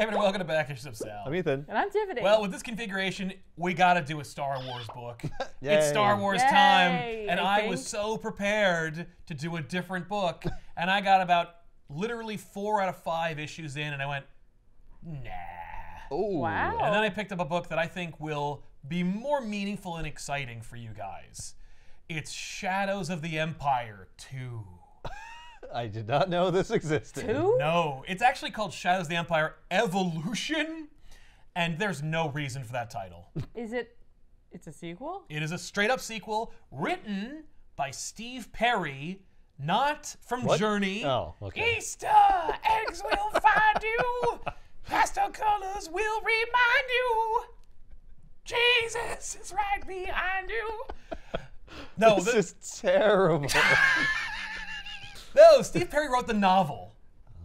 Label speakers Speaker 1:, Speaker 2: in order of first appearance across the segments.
Speaker 1: David, and welcome to Back Issues of Sal.
Speaker 2: I'm Ethan.
Speaker 3: And I'm Tiffany.
Speaker 1: Well, with this configuration, we got to do a Star Wars book. It's Star Wars time, and
Speaker 3: I
Speaker 1: I, was so prepared to do a different book, and I got about literally four out of five issues in, and I went, nah.
Speaker 2: Oh.
Speaker 3: wow.
Speaker 1: And then I picked up a book that I think will be more meaningful and exciting for you guys. It's Shadows of the Empire 2.
Speaker 2: I did not know this existed.
Speaker 3: Two?
Speaker 1: No, it's actually called Shadows of the Empire Evolution, and there's no reason for that title.
Speaker 3: Is it? It's a sequel.
Speaker 1: It is a straight up sequel written by Steve Perry, not from
Speaker 2: What?
Speaker 1: Journey.
Speaker 2: Oh, okay.
Speaker 1: Easter eggs will find you. Pastel colors will remind you. Jesus is right behind you. No,
Speaker 2: This
Speaker 1: the-
Speaker 2: is terrible.
Speaker 1: no, Steve Perry wrote the novel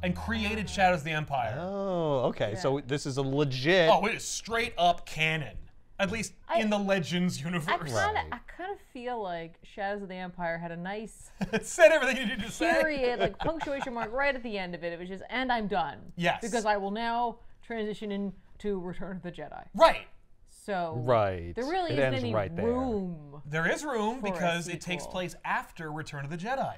Speaker 1: and created Shadows of the Empire.
Speaker 2: oh, okay. So this is a legit.
Speaker 1: Oh, it is straight up canon. At least
Speaker 3: I-
Speaker 1: in the Legends universe.
Speaker 3: I kind of,
Speaker 2: Right.
Speaker 3: I kind of feel like Shadows of the Empire had a nice
Speaker 1: it said everything you needed to say.
Speaker 3: period, like punctuation mark right at the end of it. It was just, and I'm done.
Speaker 1: Yes.
Speaker 3: Because I will now transition into Return of the Jedi.
Speaker 1: Right.
Speaker 3: So
Speaker 2: Right.
Speaker 3: there really
Speaker 2: It
Speaker 3: isn't any
Speaker 2: right there.
Speaker 3: room.
Speaker 1: There is room
Speaker 3: For a
Speaker 1: because it takes place after Return of the Jedi.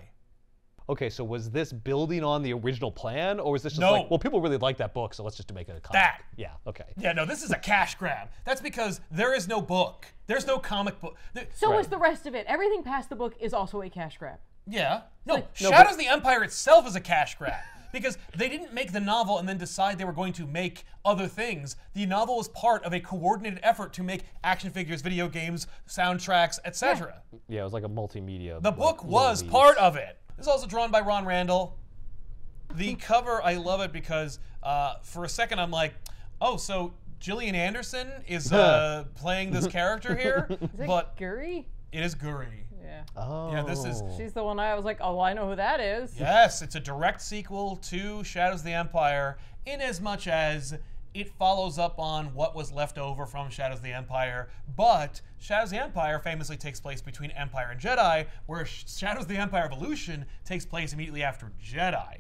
Speaker 2: Okay, so was this building on the original plan, or was this just
Speaker 1: No.
Speaker 2: like, well, people really like that book, so let's just make it a comic?
Speaker 1: That.
Speaker 2: Yeah. Okay.
Speaker 1: Yeah, no, this is a cash grab. That's because there is no book. There's no comic book. There-
Speaker 3: So
Speaker 2: Right.
Speaker 3: was the rest of it. Everything past the book is also a cash grab.
Speaker 1: yeah. No,
Speaker 2: No,
Speaker 1: Shadows
Speaker 2: but-
Speaker 1: of the Empire itself is a cash grab. Because they didn't make the novel and then decide they were going to make other things. The novel was part of a coordinated effort to make action figures, video games, soundtracks, etc.
Speaker 2: Yeah, it was like a multimedia.
Speaker 1: The book was part of it. This is also drawn by Ron Randall. The cover, I love it because uh, for a second I'm like, oh, so Gillian Anderson is uh, playing this character here,
Speaker 3: Is it
Speaker 1: but
Speaker 3: Guri?
Speaker 1: it is Guri.
Speaker 3: Yeah.
Speaker 2: Oh.
Speaker 1: Yeah, this is-
Speaker 3: She's the one I was like, oh, I know who that is.
Speaker 1: Yes, it's a direct sequel to Shadows of the Empire, in as much as it follows up on what was left over from Shadows of the Empire. But Shadows of the Empire famously takes place between Empire and Jedi, where Shadows of the Empire Evolution takes place immediately after Jedi.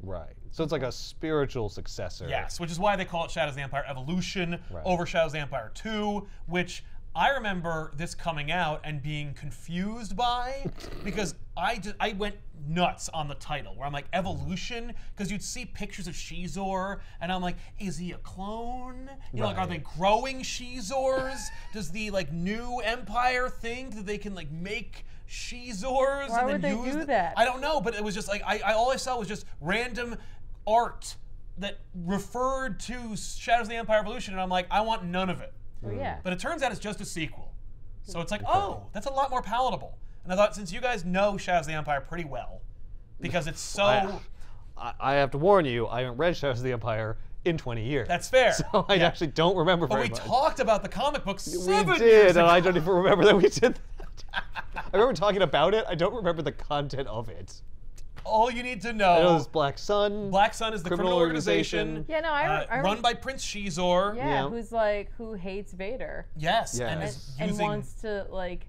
Speaker 2: Right. So it's like a spiritual successor.
Speaker 1: Yes, which is why they call it Shadows of the Empire Evolution
Speaker 2: Right.
Speaker 1: over Shadows of the Empire 2, which I remember this coming out and being confused by because I just, I went nuts on the title where I'm like evolution because you'd see pictures of Xizor and I'm like is he a clone? You know like are they
Speaker 2: Right.
Speaker 1: growing Xizors? Does the like new empire think that they can like make Xizors
Speaker 3: Why
Speaker 1: and
Speaker 3: would
Speaker 1: then
Speaker 3: they
Speaker 1: use
Speaker 3: do
Speaker 1: the-
Speaker 3: that?
Speaker 1: I don't know, but it was just like I, I all I saw was just random art that referred to Shadows of the Empire Evolution, and I'm like, I want none of it.
Speaker 3: Oh, yeah.
Speaker 1: But it turns out it's just a sequel. So it's like, oh, that's a lot more palatable. And I thought, since you guys know Shadows of the Empire pretty well, because it's so
Speaker 2: I, I, I have to warn you, I haven't read Shadows of the Empire in 20 years.
Speaker 1: that's fair.
Speaker 2: So I actually don't remember
Speaker 1: but
Speaker 2: very
Speaker 1: we talked about the comic books
Speaker 2: we did,
Speaker 1: years
Speaker 2: and I don't even remember that we did that. I remember talking about it. I don't remember the content of it.
Speaker 1: All you need to
Speaker 2: I know
Speaker 1: know.
Speaker 2: this Black Sun.
Speaker 1: Black Sun is the criminal,
Speaker 2: Criminal
Speaker 1: organization,
Speaker 2: organization.
Speaker 3: Yeah, no, I,
Speaker 1: uh,
Speaker 3: I
Speaker 1: run by Prince Xizor.
Speaker 3: yeah,
Speaker 2: Yeah.
Speaker 3: who's like who hates Vader
Speaker 1: Yes,
Speaker 2: Yeah.
Speaker 1: and
Speaker 2: And-
Speaker 1: is
Speaker 3: and
Speaker 1: using
Speaker 3: wants to like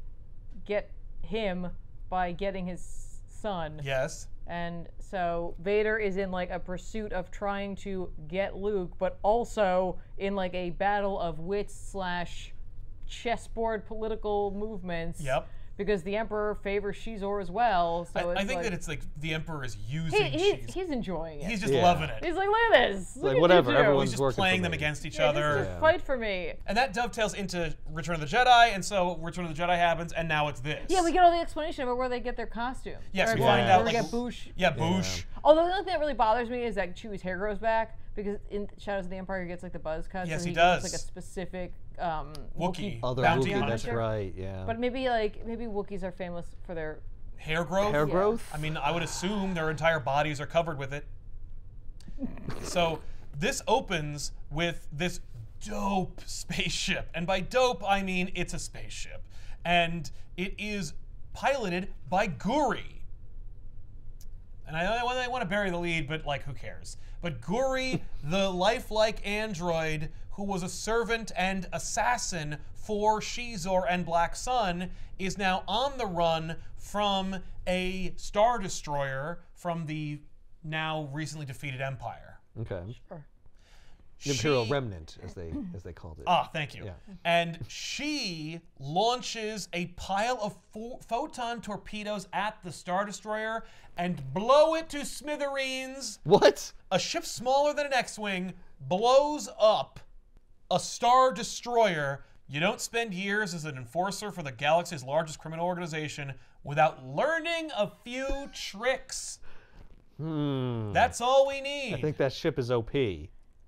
Speaker 3: get him by getting his son.
Speaker 1: yes.
Speaker 3: And so Vader is in like a pursuit of trying to get Luke, but also in like a battle of wits slash chessboard political movements.
Speaker 1: Yep.
Speaker 3: Because the Emperor favors Xizor as well. So
Speaker 1: I,
Speaker 3: it's
Speaker 1: I think
Speaker 3: like,
Speaker 1: that it's like the Emperor is using
Speaker 3: he, he,
Speaker 1: Xizor.
Speaker 3: he's enjoying it.
Speaker 1: He's just
Speaker 2: Yeah.
Speaker 1: loving it.
Speaker 3: He's like, look at this. Look
Speaker 2: Like,
Speaker 3: at
Speaker 2: whatever,
Speaker 3: two."
Speaker 2: everyone's
Speaker 1: He's just playing them against each
Speaker 3: Yeah,
Speaker 1: other.
Speaker 3: Just, just fight for me.
Speaker 1: And that dovetails into Return of the Jedi, and so Return of the Jedi happens, and now it's this.
Speaker 3: Yeah, we get all the explanation about where they get their costume.
Speaker 1: Yes,
Speaker 3: Or
Speaker 1: we
Speaker 3: where-
Speaker 1: find
Speaker 2: Yeah.
Speaker 1: out
Speaker 3: where we
Speaker 1: like
Speaker 3: get Boushh.
Speaker 1: Yeah, Boushh.
Speaker 3: Although the only thing that really bothers me is that Chewie's hair grows back because in Shadows of the Empire he gets like the buzz cut.
Speaker 1: Yes,
Speaker 3: so
Speaker 1: he
Speaker 3: gets,
Speaker 1: does.
Speaker 3: like a specific um,
Speaker 1: Wookiee.
Speaker 2: Other
Speaker 1: Bounty
Speaker 2: Wookiee, that's
Speaker 1: hunter.
Speaker 2: right, yeah.
Speaker 3: But maybe like maybe Wookiees are famous for their
Speaker 1: Hair growth.
Speaker 2: Hair
Speaker 3: Yeah.
Speaker 2: growth?
Speaker 1: I mean, I would assume their entire bodies are covered with it. so this opens with this dope spaceship, and by dope I mean it's a spaceship, and it is piloted by Guri. And I, I want to bury the lead, but like, who cares? But Guri, the lifelike android who was a servant and assassin for Xizor and Black Sun, is now on the run from a star destroyer from the now recently defeated Empire.
Speaker 2: okay. The Imperial
Speaker 1: she-
Speaker 2: Remnant, as they as they called it.
Speaker 1: Ah, thank you.
Speaker 2: Yeah.
Speaker 1: And she launches a pile of pho- photon torpedoes at the Star Destroyer and blow it to smithereens.
Speaker 2: what?
Speaker 1: A ship smaller than an X-wing blows up a Star Destroyer. You don't spend years as an enforcer for the galaxy's largest criminal organization without learning a few tricks.
Speaker 2: Hmm.
Speaker 1: That's all we need.
Speaker 2: I think that ship is OP.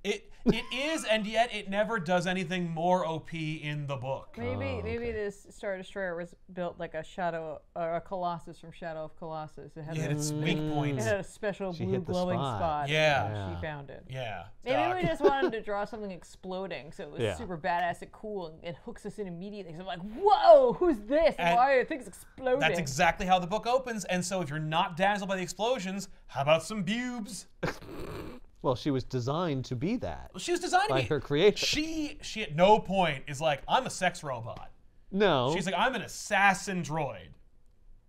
Speaker 1: It it is, and yet it never does anything more OP in the book.
Speaker 3: Maybe
Speaker 2: Oh,
Speaker 3: maybe
Speaker 2: okay.
Speaker 3: this Star Destroyer was built like a shadow or a Colossus from Shadow of Colossus. It had,
Speaker 1: Yeah,
Speaker 3: a,
Speaker 1: its weak
Speaker 3: mm.
Speaker 1: it
Speaker 3: had a special
Speaker 2: She
Speaker 3: blue glowing
Speaker 2: spot.
Speaker 3: spot.
Speaker 1: Yeah.
Speaker 2: Yeah.
Speaker 3: She found it.
Speaker 1: Yeah.
Speaker 3: Maybe
Speaker 1: Doc.
Speaker 3: we just wanted to draw something exploding, so it was
Speaker 2: Yeah.
Speaker 3: super badass and cool, and it hooks us in immediately. So I'm like, "Whoa, who's this?
Speaker 1: And
Speaker 3: Why are things exploding?"
Speaker 1: That's exactly how the book opens. And so, if you're not dazzled by the explosions, how about some bubes?
Speaker 2: Well, she was designed to be that.
Speaker 1: Well, she was designed to
Speaker 2: By
Speaker 1: be.
Speaker 2: her creator.
Speaker 1: She she at no point is like, I'm a sex robot.
Speaker 2: No.
Speaker 1: She's like, I'm an assassin droid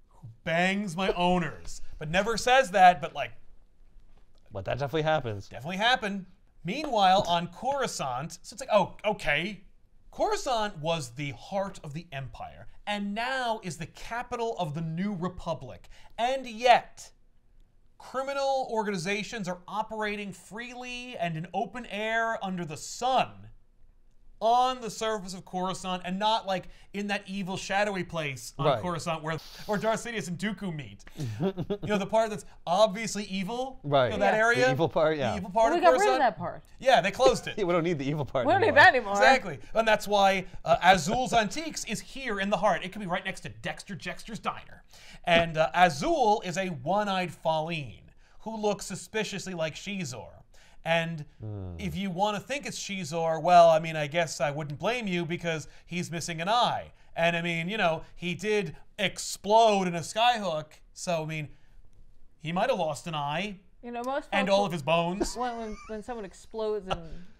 Speaker 1: who bangs my owners, but never says that. But like,
Speaker 2: but that definitely happens.
Speaker 1: definitely happened. Meanwhile, on Coruscant, so it's like, oh, okay. Coruscant was the heart of the Empire, and now is the capital of the New Republic. And yet, criminal organizations are operating freely and in open air under the sun on the surface of Coruscant and not like in that evil shadowy place on
Speaker 2: Right.
Speaker 1: Coruscant where or Darth Sidious and Dooku meet. you know the part that's obviously evil.
Speaker 2: Right.
Speaker 1: You know, that
Speaker 3: Yeah.
Speaker 1: area.
Speaker 2: The evil part, yeah.
Speaker 1: The evil part
Speaker 3: we
Speaker 1: of
Speaker 3: got rid of that part.
Speaker 1: Yeah, they closed it.
Speaker 2: We don't need the evil part
Speaker 3: We don't need that anymore.
Speaker 1: Exactly. And that's why uh, Azul's Antiques is here in the heart. It could be right next to Dexter Jexter's Diner. And uh, Azul is a one eyed Falleen who looks suspiciously like Xizor. And if you want to think it's Xizor, well, I mean, I guess I wouldn't blame you because he's missing an eye. And I mean, you know, he did explode in a skyhook. So, I mean, he might have lost an eye
Speaker 3: You know, most
Speaker 1: and all of his bones.
Speaker 3: when, when, when someone explodes in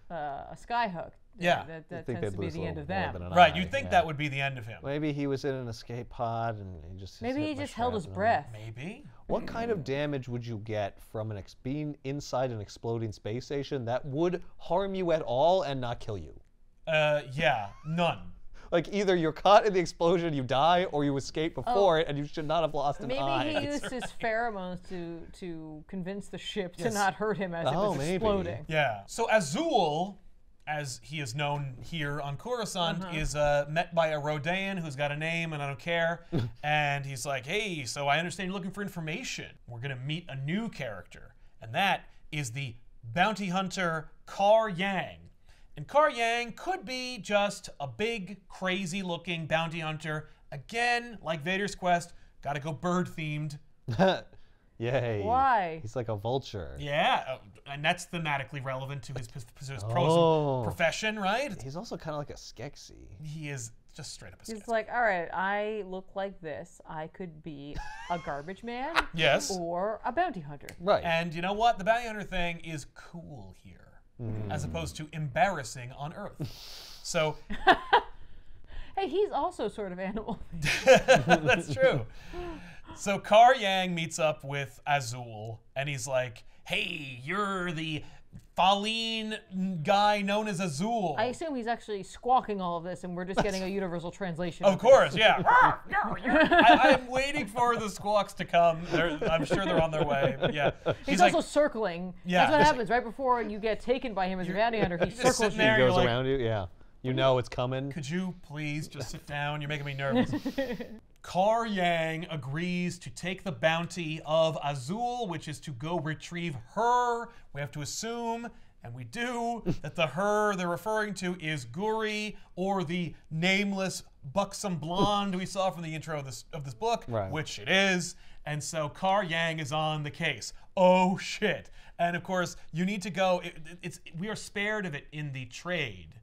Speaker 3: uh, a skyhook,
Speaker 1: Yeah.
Speaker 3: that,
Speaker 2: I
Speaker 3: that
Speaker 2: think
Speaker 3: tends to be the end of
Speaker 2: more
Speaker 3: them.
Speaker 1: Right, you'd think
Speaker 2: yeah.
Speaker 1: that would be the end of him.
Speaker 2: Maybe he was in an escape pod and he just.
Speaker 3: Maybe he just held his breath.
Speaker 1: Maybe.
Speaker 2: What kind of damage would you get from an ex- being inside an exploding space station that would harm you at all and not kill you?
Speaker 1: Uh, yeah, none.
Speaker 2: Like either you're caught in the explosion, you die, or you escape before it, and you should not have lost an
Speaker 3: Maybe
Speaker 2: eye.
Speaker 3: he used his pheromones to to convince the ship to not hurt him as it
Speaker 2: Oh,
Speaker 3: was
Speaker 2: maybe.
Speaker 3: exploding.
Speaker 1: Yeah. So Azul, as he is known here on Coruscant, is uh, met by a Rodian who's got a name and I don't care. and he's like, hey, so I understand you're looking for information. We're going to meet a new character. And that is the bounty hunter Kar Yang. And Kar Yang could be just a big, crazy looking bounty hunter. Again, like Vader's Quest, gotta go bird themed.
Speaker 2: Yay.
Speaker 3: Why?
Speaker 2: He's like a vulture.
Speaker 1: Yeah, uh, and that's thematically relevant to his, his, his
Speaker 2: Oh.
Speaker 1: profession, right?
Speaker 2: He's also kind of like a Skeksis.
Speaker 1: He is just straight up a
Speaker 3: He's like, all right, I look like this. I could be a garbage man
Speaker 1: Yes.
Speaker 3: or a bounty hunter.
Speaker 2: Right.
Speaker 1: And you know what? The bounty hunter thing is cool here, as opposed to embarrassing on Earth. So
Speaker 3: Hey, he's also sort of animal.
Speaker 1: that's true. So Kar Yang meets up with Azul, and he's like, "Hey, you're the Falleen guy known as Azul."
Speaker 3: I assume he's actually squawking all of this, and we're just getting a universal translation.
Speaker 1: Of course, yeah. Oh, I, I'm waiting for the squawks to come. They're, I'm sure they're on their way. But yeah,
Speaker 3: He's,
Speaker 1: like,
Speaker 3: also circling.
Speaker 1: Yeah.
Speaker 3: That's what happens right before you get taken by him as a bounty hunter. He
Speaker 1: just
Speaker 3: circles
Speaker 1: sitting
Speaker 3: you.
Speaker 1: there.
Speaker 2: he
Speaker 1: you're
Speaker 2: goes
Speaker 1: like-
Speaker 2: around you. Yeah. You know it's coming.
Speaker 1: Could you please just sit down? You're making me nervous. Kar Yang agrees to take the bounty of Azul, which is to go retrieve her. We have to assume, and we do, that the her they're referring to is Guri or the nameless buxom blonde we saw from the intro of this of this book,
Speaker 2: Right.
Speaker 1: which it is. And so Kar Yang is on the case. Oh shit! And of course, you need to go. It, it's we are spared of it in the trade,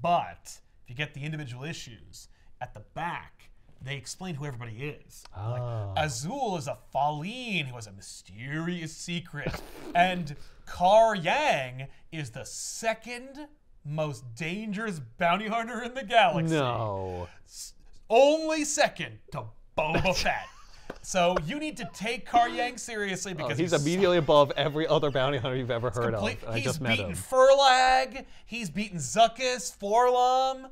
Speaker 1: but if you get the individual issues at the back, they explain who everybody is. Like,
Speaker 2: Ah.
Speaker 1: Azul is a Falleen who has a mysterious secret, and Kar Yang is the second most dangerous bounty hunter in the galaxy.
Speaker 2: No.
Speaker 1: Only second to Boba Fett. So you need to take Kar Yang seriously
Speaker 2: Oh,
Speaker 1: because
Speaker 2: he's immediately above every other bounty hunter you've ever heard
Speaker 1: complete-
Speaker 2: of. I
Speaker 1: he's
Speaker 2: just met
Speaker 1: beaten
Speaker 2: him.
Speaker 1: Furlag. He's beaten Zuckuss, 4-LOM,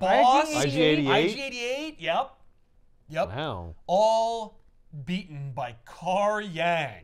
Speaker 1: Bossk,
Speaker 3: IG-88.
Speaker 1: IG88. Yep. Yep.
Speaker 2: Wow.
Speaker 1: All beaten by Kar Yang.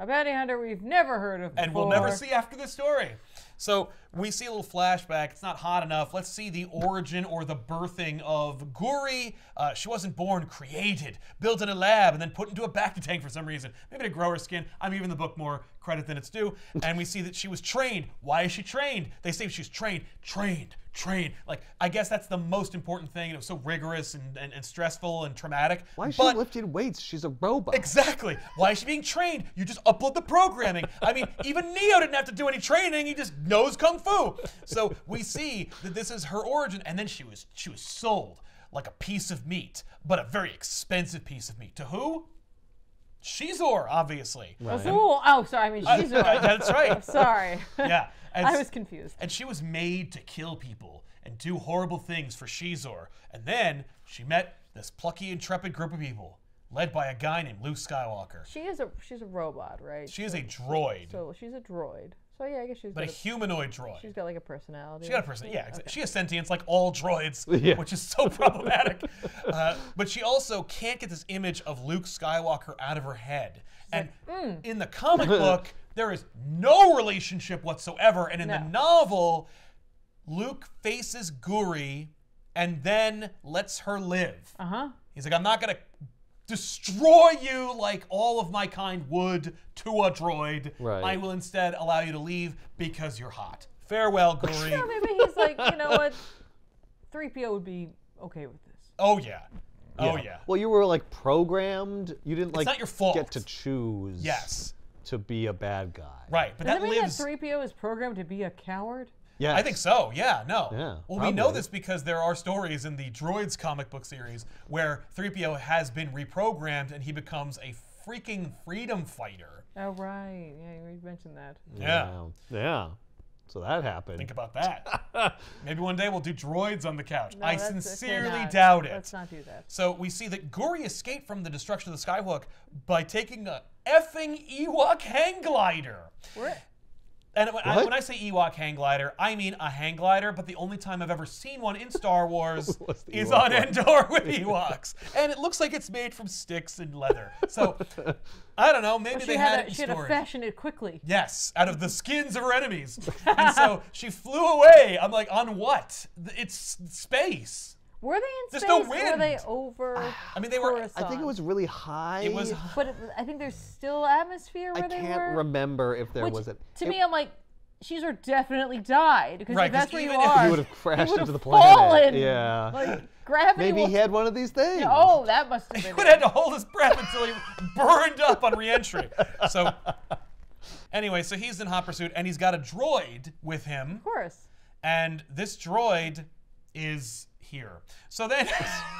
Speaker 3: A bounty hunter we've never heard of
Speaker 1: and we'll never see after the story. So we see a little flashback. It's not hot enough. Let's see the origin or the birthing of Guri. Uh, she wasn't born, created, built in a lab, and then put into a bacta tank for some reason. Maybe to grow her skin. I'm giving the book more credit than it's due. And we see that she was trained. Why is she trained? They say she's trained, trained, trained. Like I guess that's the most important thing. It was so rigorous and, and, and stressful and traumatic.
Speaker 2: Why is
Speaker 1: but
Speaker 2: she lifting weights? She's a robot.
Speaker 1: Exactly. Why is she being trained? You just upload the programming. I mean, even Neo didn't have to do any training. He just knows kung fu. So we see that this is her origin, and then she was she was sold like a piece of meat, but a very expensive piece of meat. To who? Xizor, obviously.
Speaker 3: Azul. Oh, sorry. I mean, she's
Speaker 1: Uh, That's right.
Speaker 3: Sorry.
Speaker 1: Yeah. And
Speaker 3: I
Speaker 1: s-
Speaker 3: was confused.
Speaker 1: and she was made to kill people and do horrible things for Xizor. And then she met this plucky, intrepid group of people, led by a guy named Luke Skywalker.
Speaker 3: She is a she's a robot, right?
Speaker 1: She is a droid,
Speaker 3: so she's a droid. So yeah, I guess she's
Speaker 1: but a
Speaker 3: got a,
Speaker 1: humanoid droid.
Speaker 3: she's got like a personality.
Speaker 1: She got a person. Yeah, exa- she has sentience like all droids,
Speaker 2: Yeah.
Speaker 1: which is so problematic. uh, but she also can't get this image of Luke Skywalker out of her head. And
Speaker 3: hmm.
Speaker 1: in the comic book, there is no relationship whatsoever. And in the novel, Luke faces Guri and then lets her live.
Speaker 3: Uh huh.
Speaker 1: He's like, I'm not gonna destroy you like all of my kind would to a droid.
Speaker 2: Right.
Speaker 1: I will instead allow you to leave because you're hot. Farewell, Guri.
Speaker 3: So maybe he's like, you know what? 3PO would be okay with this.
Speaker 1: oh yeah. Oh yeah.
Speaker 2: Well, you were like programmed. You didn't like
Speaker 1: not your fault.
Speaker 2: get to choose.
Speaker 1: Yes.
Speaker 2: To be a bad guy.
Speaker 1: Right. But
Speaker 3: Does
Speaker 1: that
Speaker 3: that mean
Speaker 1: lives.
Speaker 3: that 3PO is programmed to be a coward?
Speaker 2: Yes.
Speaker 1: I think so. Yeah. No.
Speaker 2: Yeah,
Speaker 1: well, we know this because there are stories in the Droids comic book series where 3PO has been reprogrammed and he becomes a freaking freedom fighter.
Speaker 3: Oh right. Yeah, you mentioned that.
Speaker 1: Yeah.
Speaker 2: Yeah. Yeah. So that happened.
Speaker 1: Think about that. Maybe one day we'll do droids on the couch.
Speaker 3: No,
Speaker 1: I
Speaker 3: that's- okay,
Speaker 1: sincerely doubt it.
Speaker 3: Let's not do that.
Speaker 1: So we see that Guri escaped from the destruction of the Skyhook by taking a effing Ewok hang glider.
Speaker 3: We're,
Speaker 1: And when I, when I say Ewok hang glider, I mean a hang glider, but the only time I've ever seen one in Star Wars is
Speaker 2: Ewok
Speaker 1: on
Speaker 2: one?
Speaker 1: Endor with Ewoks. And it looks like it's made from sticks and leather. So I don't know, maybe
Speaker 3: she
Speaker 1: they
Speaker 3: had,
Speaker 1: had,
Speaker 3: to,
Speaker 1: it in
Speaker 3: she had to fashion it quickly.
Speaker 1: Yes, out of the skins of her enemies. and so she flew away. I'm like, on what? It's space.
Speaker 3: Were they in
Speaker 1: There's
Speaker 3: space?
Speaker 1: no
Speaker 3: Or were they over?
Speaker 1: I mean, they were-
Speaker 3: Coruscant?
Speaker 2: I think it was really high.
Speaker 1: It was
Speaker 3: But it- I think there's still atmosphere
Speaker 2: I
Speaker 3: where they
Speaker 2: can't remember if there
Speaker 3: Which,
Speaker 2: was a.
Speaker 3: to
Speaker 2: it-
Speaker 3: me, I'm like, Caesar definitely died because
Speaker 1: Right,
Speaker 3: if
Speaker 1: 'cause
Speaker 3: that's where you
Speaker 1: if-
Speaker 3: are,
Speaker 2: He would have crashed into the planet.
Speaker 3: fallen.
Speaker 2: Yeah.
Speaker 3: Like gravity.
Speaker 2: Maybe
Speaker 3: will-
Speaker 2: he had one of these things.
Speaker 3: Oh, that must have been.
Speaker 1: He
Speaker 3: been.
Speaker 1: would have had to hold his breath until he burned up on reentry. So, anyway, so he's in hot pursuit, and he's got a droid with him,
Speaker 3: Of course.
Speaker 1: and this droid is here. So then,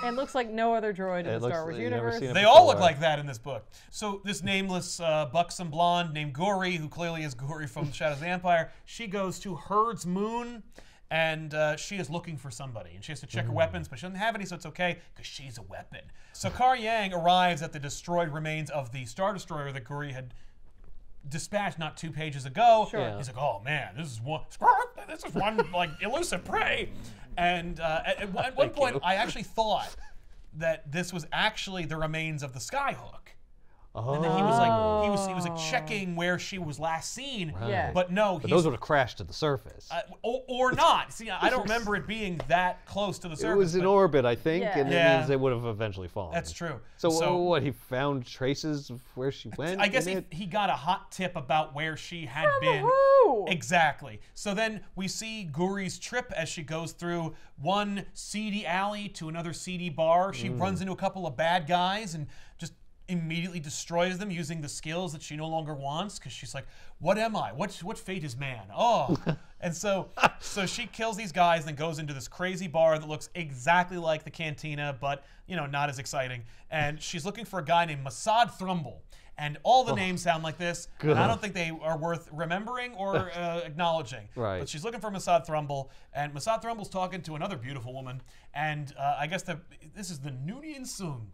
Speaker 3: And looks like no other droid in the
Speaker 2: looks
Speaker 3: Star Wars
Speaker 2: like you've never
Speaker 3: universe.
Speaker 2: seen it
Speaker 1: they all look like that in this book. So this nameless uh, buxom blonde named Guri, who clearly is Guri from the Shadows of the Empire, she goes to Herd's Moon. And uh, she is looking for somebody, and she has to check her
Speaker 2: Mm.
Speaker 1: weapons, but she doesn't have any, so it's okay because she's a weapon. So Kar Yang arrives at the destroyed remains of the Star Destroyer that Guri had dispatched not two pages ago.
Speaker 3: Sure.
Speaker 2: Yeah.
Speaker 1: He's like, "Oh man, this is one. This is one like elusive prey." And uh, at, at one-
Speaker 2: Thank
Speaker 1: point,
Speaker 2: you.
Speaker 1: I actually thought that this was actually the remains of the Skyhook.
Speaker 2: Oh.
Speaker 1: And then he was like, he was he was like checking where she was last seen.
Speaker 3: Yeah.
Speaker 1: But no,
Speaker 2: But those would have crashed to the surface.
Speaker 1: uh, or, or not. See, I don't remember it being that close to the surface.
Speaker 2: it was in orbit, I think,
Speaker 3: Yeah.
Speaker 2: and it
Speaker 1: Yeah.
Speaker 2: means they would have eventually fallen.
Speaker 1: That's true.
Speaker 2: So,
Speaker 1: So-
Speaker 2: what? He found traces of where she went.
Speaker 1: I guess he,
Speaker 2: it?
Speaker 1: he got a hot tip about where she had
Speaker 3: From
Speaker 1: been.
Speaker 3: who?
Speaker 1: Exactly. So then we see Guri's trip as she goes through one seedy alley to another seedy bar. She
Speaker 2: Mm.
Speaker 1: runs into a couple of bad guys and just immediately destroys them using the skills that she no longer wants because she's like, "What am I? What what fate is man?" Oh, and so so she kills these guys and then goes into this crazy bar that looks exactly like the cantina, but you know not as exciting. And she's looking for a guy named Massad Thrumble. And all the names sound like this. And I don't think they are worth remembering or uh, acknowledging.
Speaker 2: Right.
Speaker 1: But she's looking for Massad Thrumble, and Massad Thrumble's talking to another beautiful woman. And uh, I guess the, this is the Noonien Soong.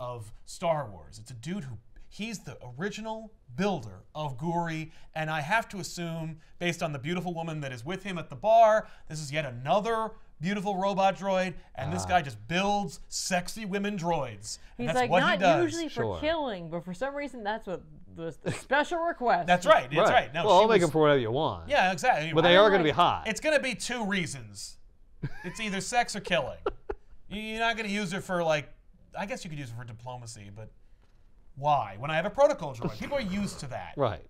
Speaker 1: Of Star Wars. It's a dude who he's the original builder of Guri, and I have to assume, based on the beautiful woman that is with him at the bar, this is yet another beautiful robot droid, and this ah. guy just builds sexy women droids. And
Speaker 3: He's
Speaker 1: that's
Speaker 3: like
Speaker 1: what
Speaker 3: not
Speaker 1: he does.
Speaker 3: usually for
Speaker 2: Sure.
Speaker 3: killing, but for some reason that's what the, the special request.
Speaker 1: That's right. That's right. No,
Speaker 2: well, I'll make them for whatever you want.
Speaker 1: Yeah, exactly.
Speaker 2: But
Speaker 1: I
Speaker 2: they
Speaker 1: don't
Speaker 2: are going to be hot.
Speaker 1: It's going to be two reasons. It's either sex or killing. You- You're not going to use it for like. I guess you could use it for diplomacy, but why? When I have a protocol droid, people are used to that.
Speaker 2: Right.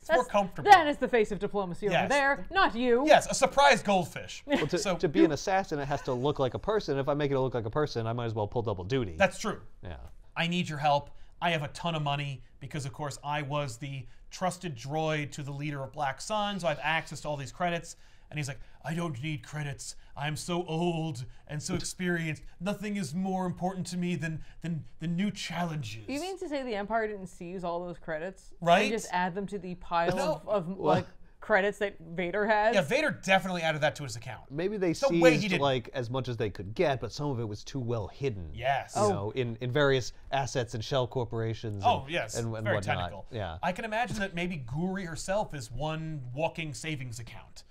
Speaker 1: It's more
Speaker 3: That's-
Speaker 1: comfortable.
Speaker 3: That is the face of diplomacy over there, not you.
Speaker 1: yes, a surprise goldfish.
Speaker 2: Well, to,
Speaker 1: so
Speaker 2: to be an assassin, it has to look like a person. If I make it look like a person, I might as well pull double duty.
Speaker 1: that's true.
Speaker 2: yeah.
Speaker 1: I need your help. I have a ton of money because, of course, I was the trusted droid to the leader of Black Sun, so I have access to all these credits. And he's like, I don't need credits. I'm so old and so experienced. Nothing is more important to me than than, than new challenges.
Speaker 3: You mean to say the Empire didn't seize all those credits?
Speaker 1: Right?
Speaker 3: And just add them to the pile
Speaker 1: No.
Speaker 3: of, of like credits that Vader has?
Speaker 1: yeah, Vader definitely added that to his account.
Speaker 2: Maybe they
Speaker 1: So wait, he
Speaker 2: seized like as much as they could get, but some of it was too well hidden.
Speaker 1: Yes.
Speaker 2: You oh. know, in, in various assets and shell corporations.
Speaker 1: Oh
Speaker 2: and,
Speaker 1: yes,
Speaker 2: and, and
Speaker 1: very
Speaker 2: whatnot.
Speaker 1: technical.
Speaker 2: Yeah.
Speaker 1: I can imagine that maybe Guri herself is one walking savings account.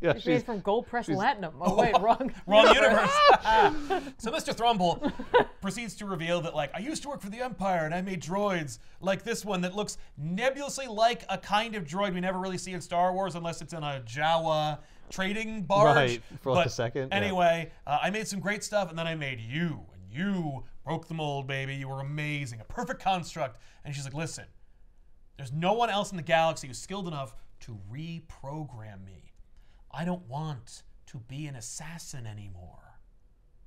Speaker 2: Yeah
Speaker 3: It's made
Speaker 2: she's,
Speaker 3: from gold pressed latinum. Oh wait, wrong.
Speaker 1: Wrong universe. so Mr. Thrumble proceeds to reveal that, like, I used to work for the Empire and I made droids like this one that looks nebulously like a kind of droid we never really see in Star Wars unless it's in a Jawa trading barge.
Speaker 2: Right, for like
Speaker 1: But
Speaker 2: a second, yeah.
Speaker 1: Anyway, uh, I made some great stuff and then I made you. And you broke the mold, baby. You were amazing. A perfect construct. And she's like, listen, there's no one else in the galaxy who's skilled enough to reprogram me. I don't want to be an assassin anymore.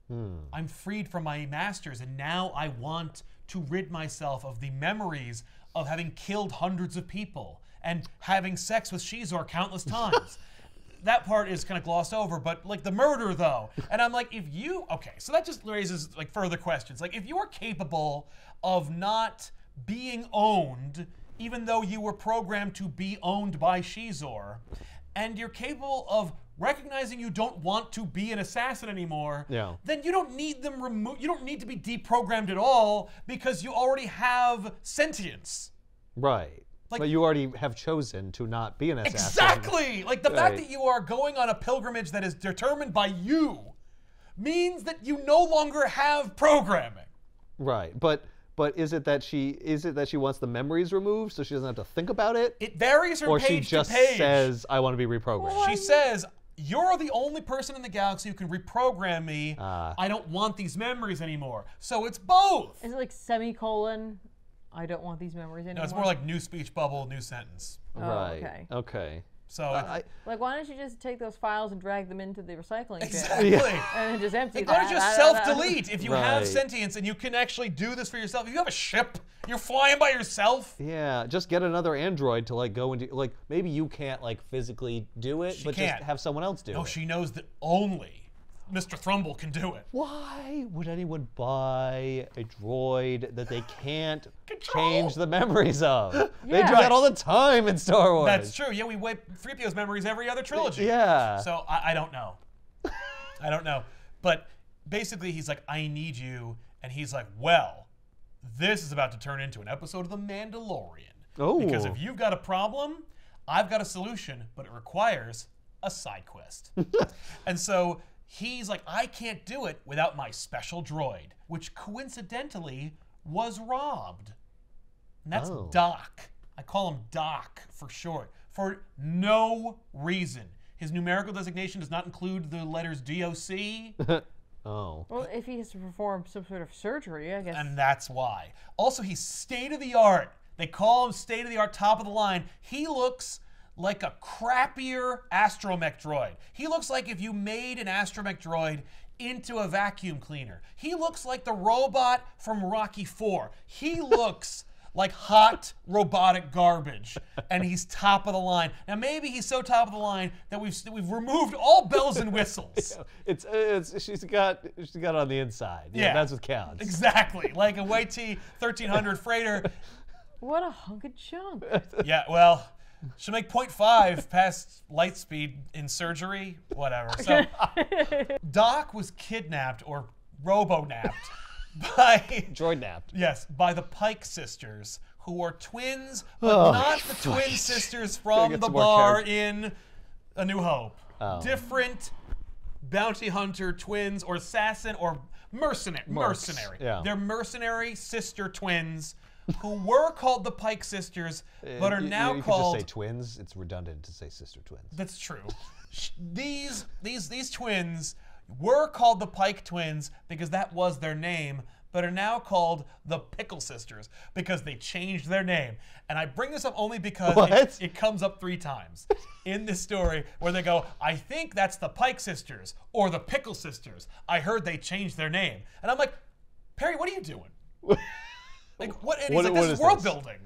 Speaker 1: Hmm. I'm freed from my masters, and now I want to rid myself of the memories of having killed hundreds of people and having sex with Xizor countless times. that part is kind of glossed over, but like the murder though. And I'm like, if you okay, so that just raises like further questions. Like if you are capable of not being owned, even though you were programmed to be owned by Xizor, and you're capable of recognizing you don't want to be an assassin anymore,
Speaker 2: Yeah.
Speaker 1: then you don't need them removed. You don't need to be deprogrammed at all because you already have sentience.
Speaker 2: right.
Speaker 1: Like-
Speaker 2: but you already have chosen to not be an assassin.
Speaker 1: Exactly. Like the fact that you are going on a pilgrimage that is determined by you means that you no longer have programming.
Speaker 2: Right. But but is it that she is it that she wants the memories removed so she doesn't have to think about it?
Speaker 1: It varies from
Speaker 2: or she
Speaker 1: page
Speaker 2: just
Speaker 1: to page.
Speaker 2: says I want to be reprogrammed.
Speaker 1: she says, "You're the only person in the galaxy who can reprogram me.
Speaker 2: Ah.
Speaker 1: I don't want these memories anymore." So it's both.
Speaker 3: Is it like semicolon? I don't want these memories anymore.
Speaker 1: No, it's more like new speech bubble, new sentence.
Speaker 2: right.
Speaker 3: okay.
Speaker 2: Okay.
Speaker 1: So
Speaker 2: I,
Speaker 3: Like, why don't you just take those files and drag them into the recycling bin
Speaker 1: exactly.
Speaker 3: and then just empty
Speaker 1: It
Speaker 3: that?
Speaker 1: ought to just self-delete if you have sentience and you can actually do this for yourself. If you have a ship, you're flying by yourself.
Speaker 2: yeah, just get another android to like go and do like maybe you can't like physically do it, but
Speaker 1: can't.
Speaker 2: just have someone else do
Speaker 1: No,
Speaker 2: it.
Speaker 1: she knows that only Mr. Thrumble can do it.
Speaker 2: Why would anyone buy a droid that they can't change the memories of? They do that all the time in Star Wars.
Speaker 1: That's true. Yeah, we wipe 3PO's memories every other trilogy.
Speaker 2: Yeah.
Speaker 1: So I, I don't know. I don't know. But basically, he's like, I need you. And he's like, well, this is about to turn into an episode of The Mandalorian.
Speaker 2: Oh.
Speaker 1: Because if you've got a problem, I've got a solution, but it requires a side quest. and so he's like, I can't do it without my special droid, which coincidentally was robbed. And that's
Speaker 2: Oh.
Speaker 1: Doc. I call him Doc for short, for no reason. His numerical designation does not include the letters DOC,
Speaker 2: oh.
Speaker 3: Well, if he has to perform some sort of surgery, I guess.
Speaker 1: and that's why. Also, he's state of the art. They call him state of the art, top of the line. He looks like a crappier astromech droid. He looks like if you made an astromech droid into a vacuum cleaner. He looks like the robot from Rocky 4. He looks like hot robotic garbage, and he's top of the line. Now maybe he's so top of the line that we've we've removed all bells and whistles.
Speaker 2: It's it's she's got she's got it on the inside. Yeah,
Speaker 1: Yeah.
Speaker 2: that's what counts.
Speaker 1: Exactly, like a YT 1300 freighter.
Speaker 3: what a hunk of junk.
Speaker 1: Yeah, well, she'll make 0.5 past light speed in surgery, whatever. So Doc was kidnapped or robo-napped by
Speaker 2: Droid napped.
Speaker 1: yes by the Pike sisters, who are twins, but
Speaker 2: Oh,
Speaker 1: not the twin sisters from the bar in A New Hope.
Speaker 2: Oh.
Speaker 1: Different bounty hunter twins or assassin or mercenary.
Speaker 2: Mercs,
Speaker 1: Mercenary.
Speaker 2: yeah.
Speaker 1: They're mercenary sister twins who were called the Pike sisters, eh, but are now
Speaker 2: you, you
Speaker 1: called.
Speaker 2: just say twins. It's redundant to say sister twins.
Speaker 1: That's true. These these these twins were called the Pike twins because that was their name, but are now called the Pickle sisters because they changed their name. And I bring this up only because it, it comes up three times in this story where they go, "I think that's the Pike sisters or the Pickle sisters. I heard they changed their name." And I'm like, "Perry, what are you doing?" Like what? And he's
Speaker 2: What-
Speaker 1: like, "This
Speaker 2: is
Speaker 1: is world
Speaker 2: this?"
Speaker 1: building."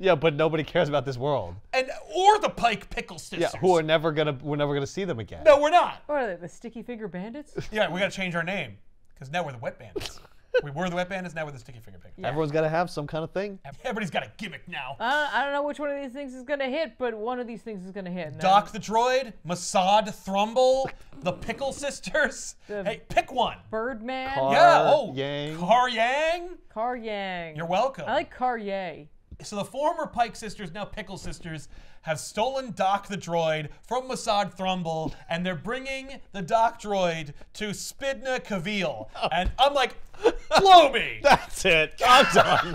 Speaker 2: Yeah, but nobody cares about this world.
Speaker 1: And or the Pike Pickle sisters.
Speaker 2: Yeah, who are never gonna we're never gonna see them again.
Speaker 1: No, we're not.
Speaker 3: What are they? The sticky finger bandits?
Speaker 1: Yeah, we gotta change our name because now we're the Wet Bandits. We were the Wet Bandits, now we're the Sticky Finger Bandits.
Speaker 2: Everyone's gotta have some kind of thing.
Speaker 1: Everybody's got a gimmick now.
Speaker 3: Uh, I don't know which one of these things is gonna hit, but one of these things is gonna hit. and
Speaker 1: Doc the Droid, Massad Thrumble, the Pickle Sisters.
Speaker 3: The-
Speaker 1: hey, pick one.
Speaker 3: Birdman,
Speaker 2: Car-
Speaker 1: Yeah. Oh,
Speaker 2: Yang.
Speaker 1: Kar Yang.
Speaker 3: Kar Yang.
Speaker 1: You're welcome.
Speaker 3: I like Car Yay.
Speaker 1: So the former Pike sisters, now Pickle sisters, have stolen Doc the droid from Massad Thrumble, and they're bringing the Doc droid to Spidna Kavil. And I'm like, blow me!
Speaker 2: That's it. I'm done.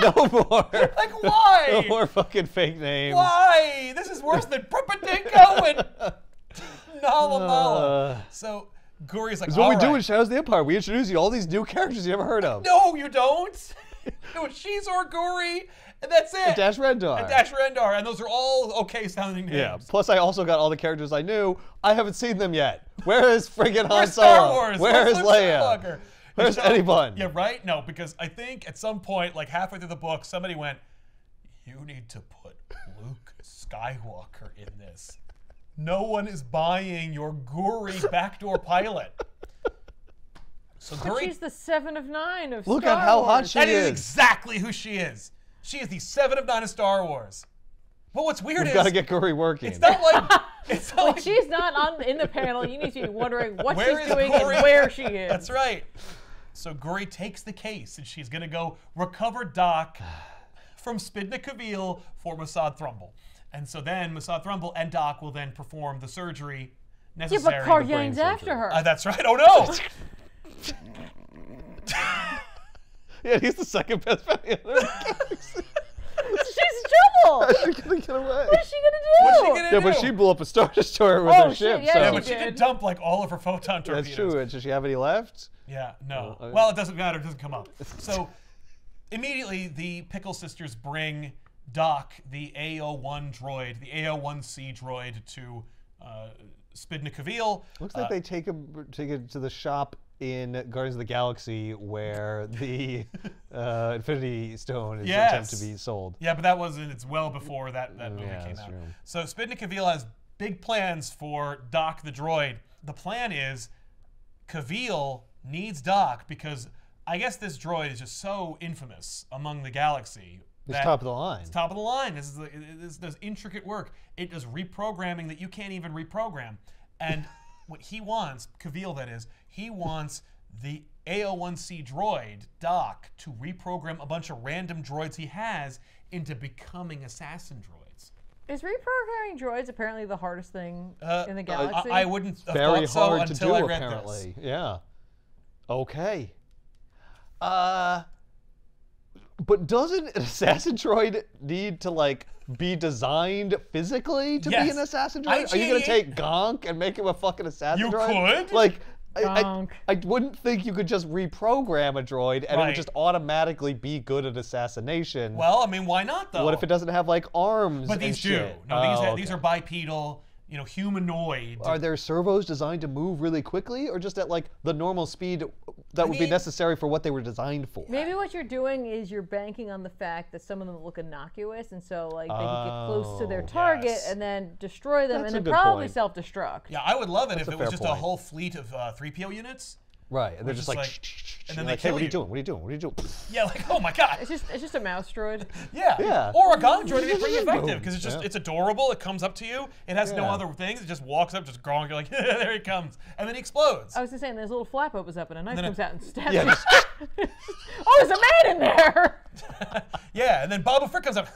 Speaker 2: no more.
Speaker 1: like, why?
Speaker 2: No more fucking fake names.
Speaker 1: Why? This is worse than Pripadinko and Nala Mala.
Speaker 2: Uh,
Speaker 1: So Guri's like,
Speaker 2: That's what we
Speaker 1: "All
Speaker 2: do
Speaker 1: right."
Speaker 2: in Shadows of the Empire. We introduce you to all these new characters you never heard of.
Speaker 1: No, you don't. it was Xizor Guri, and that's it.
Speaker 2: Dash Rendar.
Speaker 1: And Dash Rendar, and those are all okay sounding names.
Speaker 2: Yeah. Plus, I also got all the characters I knew. I haven't seen them yet. Where is friggin' Han
Speaker 1: Where's
Speaker 2: Solo?
Speaker 1: Star Wars?
Speaker 2: Where is
Speaker 1: Where's Luke
Speaker 2: Leia?
Speaker 1: Skywalker?
Speaker 2: Where's
Speaker 1: So-
Speaker 2: anyone?
Speaker 1: Yeah, right? No, because I think at some point, like halfway through the book, somebody went, You need to put Luke Skywalker in this. No one is buying your gory backdoor pilot. So
Speaker 3: But
Speaker 1: Guri,
Speaker 3: she's the seven of nine of
Speaker 2: Look
Speaker 3: Star
Speaker 2: at how hot
Speaker 3: Wars.
Speaker 2: she
Speaker 1: that is
Speaker 2: is.
Speaker 1: exactly who she is. She is the seven of nine of Star Wars. But what's weird
Speaker 2: We've
Speaker 1: is
Speaker 2: got to get Guri working.
Speaker 1: it's not like it's not like
Speaker 3: She's not on in the panel. You need to be wondering what
Speaker 1: Where
Speaker 3: she's doing
Speaker 1: Guri?
Speaker 3: and where she is.
Speaker 1: That's right. So Guri takes the case and she's gonna go recover Doc from Spidna Kavil for Massad Thrumble. And so then Massad Thrumble and Doc will then perform the surgery necessary.
Speaker 3: Yeah,
Speaker 2: but Kar
Speaker 3: Yang's after her.
Speaker 1: Uh, that's right. Oh no!
Speaker 2: yeah, he's the second best value.
Speaker 3: She's in trouble.
Speaker 2: She's gonna get away.
Speaker 3: What's she gonna do?
Speaker 1: What's she gonna
Speaker 2: Yeah, but she blew up a Star Destroyer with
Speaker 3: Oh,
Speaker 2: her
Speaker 3: shit,
Speaker 2: ship.
Speaker 3: yeah,
Speaker 2: so
Speaker 1: yeah, but she
Speaker 3: did.
Speaker 1: could dump like all of her photon torpedoes.
Speaker 2: that's true. Does she have any left?
Speaker 1: Yeah, no.
Speaker 2: Okay.
Speaker 1: well, it doesn't matter. It doesn't come up. So immediately, the Pickle sisters bring Doc, the AO1 droid, the AO1C droid, to uh, Spidna Kavil.
Speaker 2: Looks
Speaker 1: Uh,
Speaker 2: like they take him take it to the shop in Guardians of the Galaxy where the uh, Infinity Stone is attempt to be sold.
Speaker 1: Yeah, but that wasn't. It's well before that that movie
Speaker 2: Mm, yeah,
Speaker 1: came out.
Speaker 2: true.
Speaker 1: So Spidna Kavil has big plans for Doc the droid. The plan is Kavil needs Doc because I guess this droid is just so infamous among the galaxy.
Speaker 2: It's top of the line.
Speaker 1: It's top of the line. This is the, this does intricate work. It does reprogramming that you can't even reprogram. And what he wants, Kavil that is, he wants the AO1C droid, Doc, to reprogram a bunch of random droids he has into becoming assassin droids.
Speaker 3: Is reprogramming droids apparently the hardest thing
Speaker 1: Uh,
Speaker 3: in the galaxy?
Speaker 1: I, wouldn't have
Speaker 2: Very
Speaker 1: thought so
Speaker 2: hard to
Speaker 1: until
Speaker 2: do
Speaker 1: I read
Speaker 2: apparently.
Speaker 1: this.
Speaker 2: Yeah. Okay. Uh but doesn't an assassin droid need to like be designed physically to be an assassin droid? Are you gonna take Gonk and make him a fucking assassin
Speaker 1: You
Speaker 2: droid?
Speaker 1: could.
Speaker 2: Like I, I, I wouldn't think you could just reprogram a droid and it would just automatically be good at assassination.
Speaker 1: Well, I mean, why not though?
Speaker 2: what if it doesn't have like arms?
Speaker 1: But
Speaker 2: and
Speaker 1: these do.
Speaker 2: shit?
Speaker 1: No, these
Speaker 2: Oh,
Speaker 1: these
Speaker 2: okay.
Speaker 1: are bipedal, you know, humanoid.
Speaker 2: Are there servos designed to move really quickly, or just at like the normal speed that would be necessary for what they were designed for?
Speaker 3: Maybe what you're doing is you're banking on the fact that some of them look innocuous, and so like they can get close to their
Speaker 2: Oh,
Speaker 3: target
Speaker 1: yes.
Speaker 3: and then destroy them,
Speaker 2: That's
Speaker 3: and then probably self-destruct.
Speaker 1: Yeah, I would love it if it was
Speaker 2: fair
Speaker 1: just a whole fleet of uh, 3PO units
Speaker 2: Right, and they're
Speaker 1: Which
Speaker 2: just like,
Speaker 1: like- and
Speaker 2: and
Speaker 1: then they
Speaker 2: like, hey,
Speaker 1: kill
Speaker 2: what are you
Speaker 1: you.
Speaker 2: doing? What are you doing? What are you doing?
Speaker 1: Yeah, like oh my god.
Speaker 3: It's just it's just a mouse droid.
Speaker 1: Yeah.
Speaker 2: Yeah.
Speaker 1: Or a gong droid would be pretty effective because it's just
Speaker 2: Yeah.
Speaker 1: it's adorable. It comes up to you. It has no other things. It just walks up, just gong. You're like, there he comes, and then he explodes.
Speaker 3: I was just saying, there's a little flap opens up and a knife
Speaker 1: then it-
Speaker 3: comes out and stabs.
Speaker 2: Yeah,
Speaker 3: him.
Speaker 2: just-
Speaker 3: oh, there's a man in there.
Speaker 1: yeah, and then Boba Frick comes up.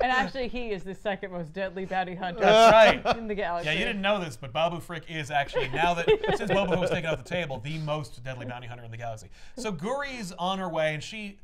Speaker 3: And actually, he is the second most deadly bounty hunter
Speaker 1: That's right.
Speaker 3: in the galaxy.
Speaker 1: Yeah, you didn't know this, but Babu Frick is actually now that since Boba Fett was taken off the table, the most deadly bounty hunter in the galaxy. So Guri's on her way, and she,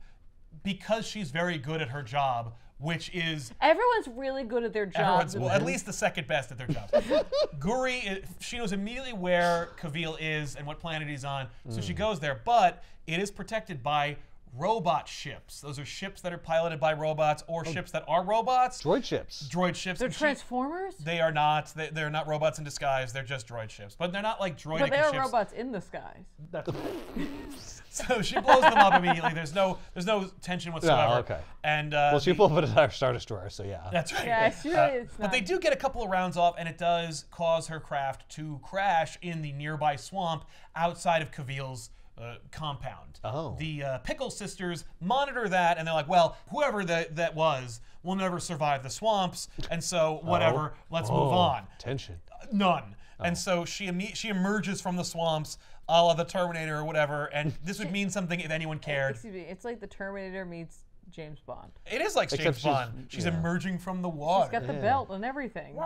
Speaker 1: because she's very good at her job, which is
Speaker 3: Everyone's really good at their
Speaker 1: everyone's
Speaker 3: jobs.
Speaker 1: well, at mm-hmm. least the second best at their jobs. Guri, she knows immediately where Kavil is and what planet he's on, so she mm. goes there. But it is protected by robot ships. Those are ships that are piloted by robots or ships that are robots.
Speaker 2: Droid ships.
Speaker 1: Droid ships.
Speaker 3: They're
Speaker 1: and she-
Speaker 3: transformers,
Speaker 1: they are not. They, they're not robots in disguise. They're just droid ships. But they're not like droidic
Speaker 3: but they are
Speaker 1: ships.
Speaker 3: robots in disguise. skies.
Speaker 1: So she blows them up immediately. There's no. There's no tension whatsoever.
Speaker 2: okay.
Speaker 1: And uh,
Speaker 2: Well, she
Speaker 1: the-
Speaker 2: blew up an entire Star Destroyer, so yeah.
Speaker 1: That's right.
Speaker 3: Yeah, it's really-
Speaker 1: Uh,
Speaker 3: it's
Speaker 1: but they do get a couple of rounds off, and it does cause her craft to crash in the nearby swamp outside of Kavil's uh, compound.
Speaker 2: Oh.
Speaker 1: The uh, Pickle sisters monitor that, and they're like, "Well, whoever that that was will never survive the swamps, and so whatever. Let's move
Speaker 2: Oh,
Speaker 1: on."
Speaker 2: Tension.
Speaker 1: None. And so she imme- she emerges from the swamps, a la the Terminator or whatever, and this would mean something if anyone cared.
Speaker 3: Excuse me, it's like the Terminator meets James Bond.
Speaker 1: It is like
Speaker 2: Except
Speaker 1: James
Speaker 2: she's-
Speaker 1: Bond. She's
Speaker 2: yeah.
Speaker 1: emerging from the water.
Speaker 3: She's got the
Speaker 2: Yeah.
Speaker 3: belt and everything.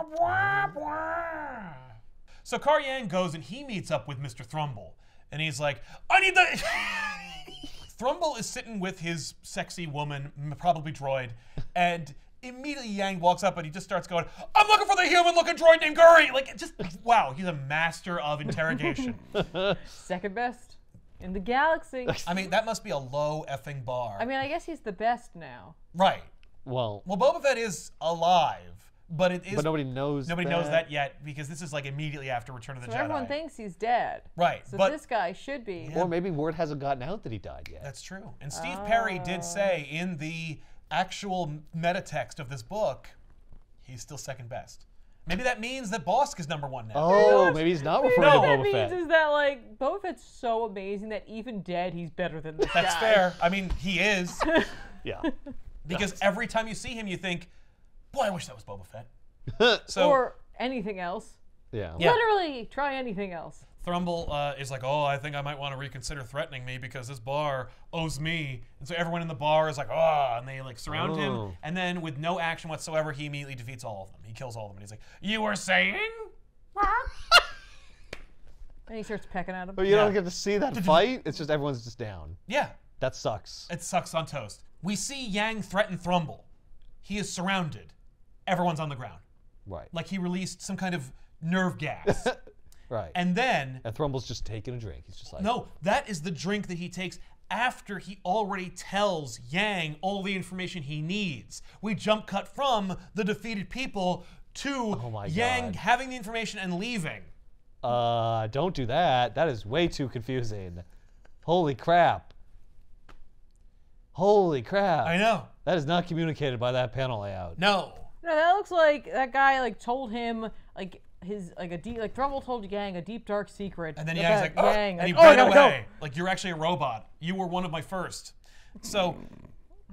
Speaker 1: So Kar Yang goes and he meets up with Mr. Thrumble. And he's like, I need the. Thrumble is sitting with his sexy woman, probably droid, and immediately Yang walks up and he just starts going, I'm looking for the human looking droid named Guri! Like, just, wow, he's a master of interrogation.
Speaker 3: Second best in the galaxy.
Speaker 1: I mean, that must be a low effing bar.
Speaker 3: I mean, I guess he's the best now.
Speaker 1: right.
Speaker 2: Well,
Speaker 1: Well, Boba Fett is alive, but it is.
Speaker 2: but nobody knows.
Speaker 1: nobody knows that yet because this is like immediately after Return of the
Speaker 3: So
Speaker 1: Jedi.
Speaker 3: everyone thinks he's dead.
Speaker 1: Right,
Speaker 3: So
Speaker 1: but
Speaker 3: this guy should be.
Speaker 2: Or maybe word hasn't gotten out that he died yet.
Speaker 1: That's true. And Steve Perry
Speaker 3: Ah.
Speaker 1: did say in the actual meta text of this book, he's still second best. Maybe that means that Bossk is number one now.
Speaker 2: oh, maybe he's not referring
Speaker 1: No.
Speaker 2: to
Speaker 3: what that means is that like Boba Fett's so amazing that even dead he's better than this
Speaker 1: That's
Speaker 3: guy.
Speaker 1: fair. I mean, he is.
Speaker 2: Yeah.
Speaker 1: Because every time you see him, you think, boy, I wish that was Boba Fett. So
Speaker 3: Or anything else.
Speaker 2: yeah.
Speaker 1: Yeah.
Speaker 3: Literally, try anything else.
Speaker 1: Thrumble uh, is like, oh, I think I might want to reconsider threatening me because this bar owes me. And so everyone in the bar is like, oh, and they like surround him.
Speaker 2: Oh.
Speaker 1: And then with no action whatsoever, he immediately defeats all of them. He kills all of them. And he's like, you were saying?
Speaker 3: And he starts pecking at him.
Speaker 2: But you
Speaker 1: Yeah.
Speaker 2: don't get to see that fight. It's just everyone's just down.
Speaker 1: Yeah,
Speaker 2: That sucks.
Speaker 1: it sucks on toast. We see Yang threaten Thrumble. He is surrounded. Everyone's on the ground.
Speaker 2: Right.
Speaker 1: Like he released some kind of nerve gas.
Speaker 2: right.
Speaker 1: and then,
Speaker 2: and Thrumble's just taking a drink. He's just like,
Speaker 1: no, that is the drink that he takes after he already tells Yang all the information he needs. We jump cut from the defeated people to
Speaker 2: Oh
Speaker 1: Yang
Speaker 2: God.
Speaker 1: having the information and leaving.
Speaker 2: uh, don't do that. That is way too confusing. Holy crap. Holy crap.
Speaker 1: I know.
Speaker 2: That is not communicated by that panel layout.
Speaker 1: No.
Speaker 3: No, that looks like that guy like told him like his like a deep like Thrumble told Yang a deep dark secret.
Speaker 1: And then
Speaker 3: about
Speaker 1: Yang's like, oh,
Speaker 3: Yang,
Speaker 1: and he
Speaker 3: like, oh,
Speaker 1: ran
Speaker 3: gotta
Speaker 1: away. Like, you're actually a robot. You were one of my first. So.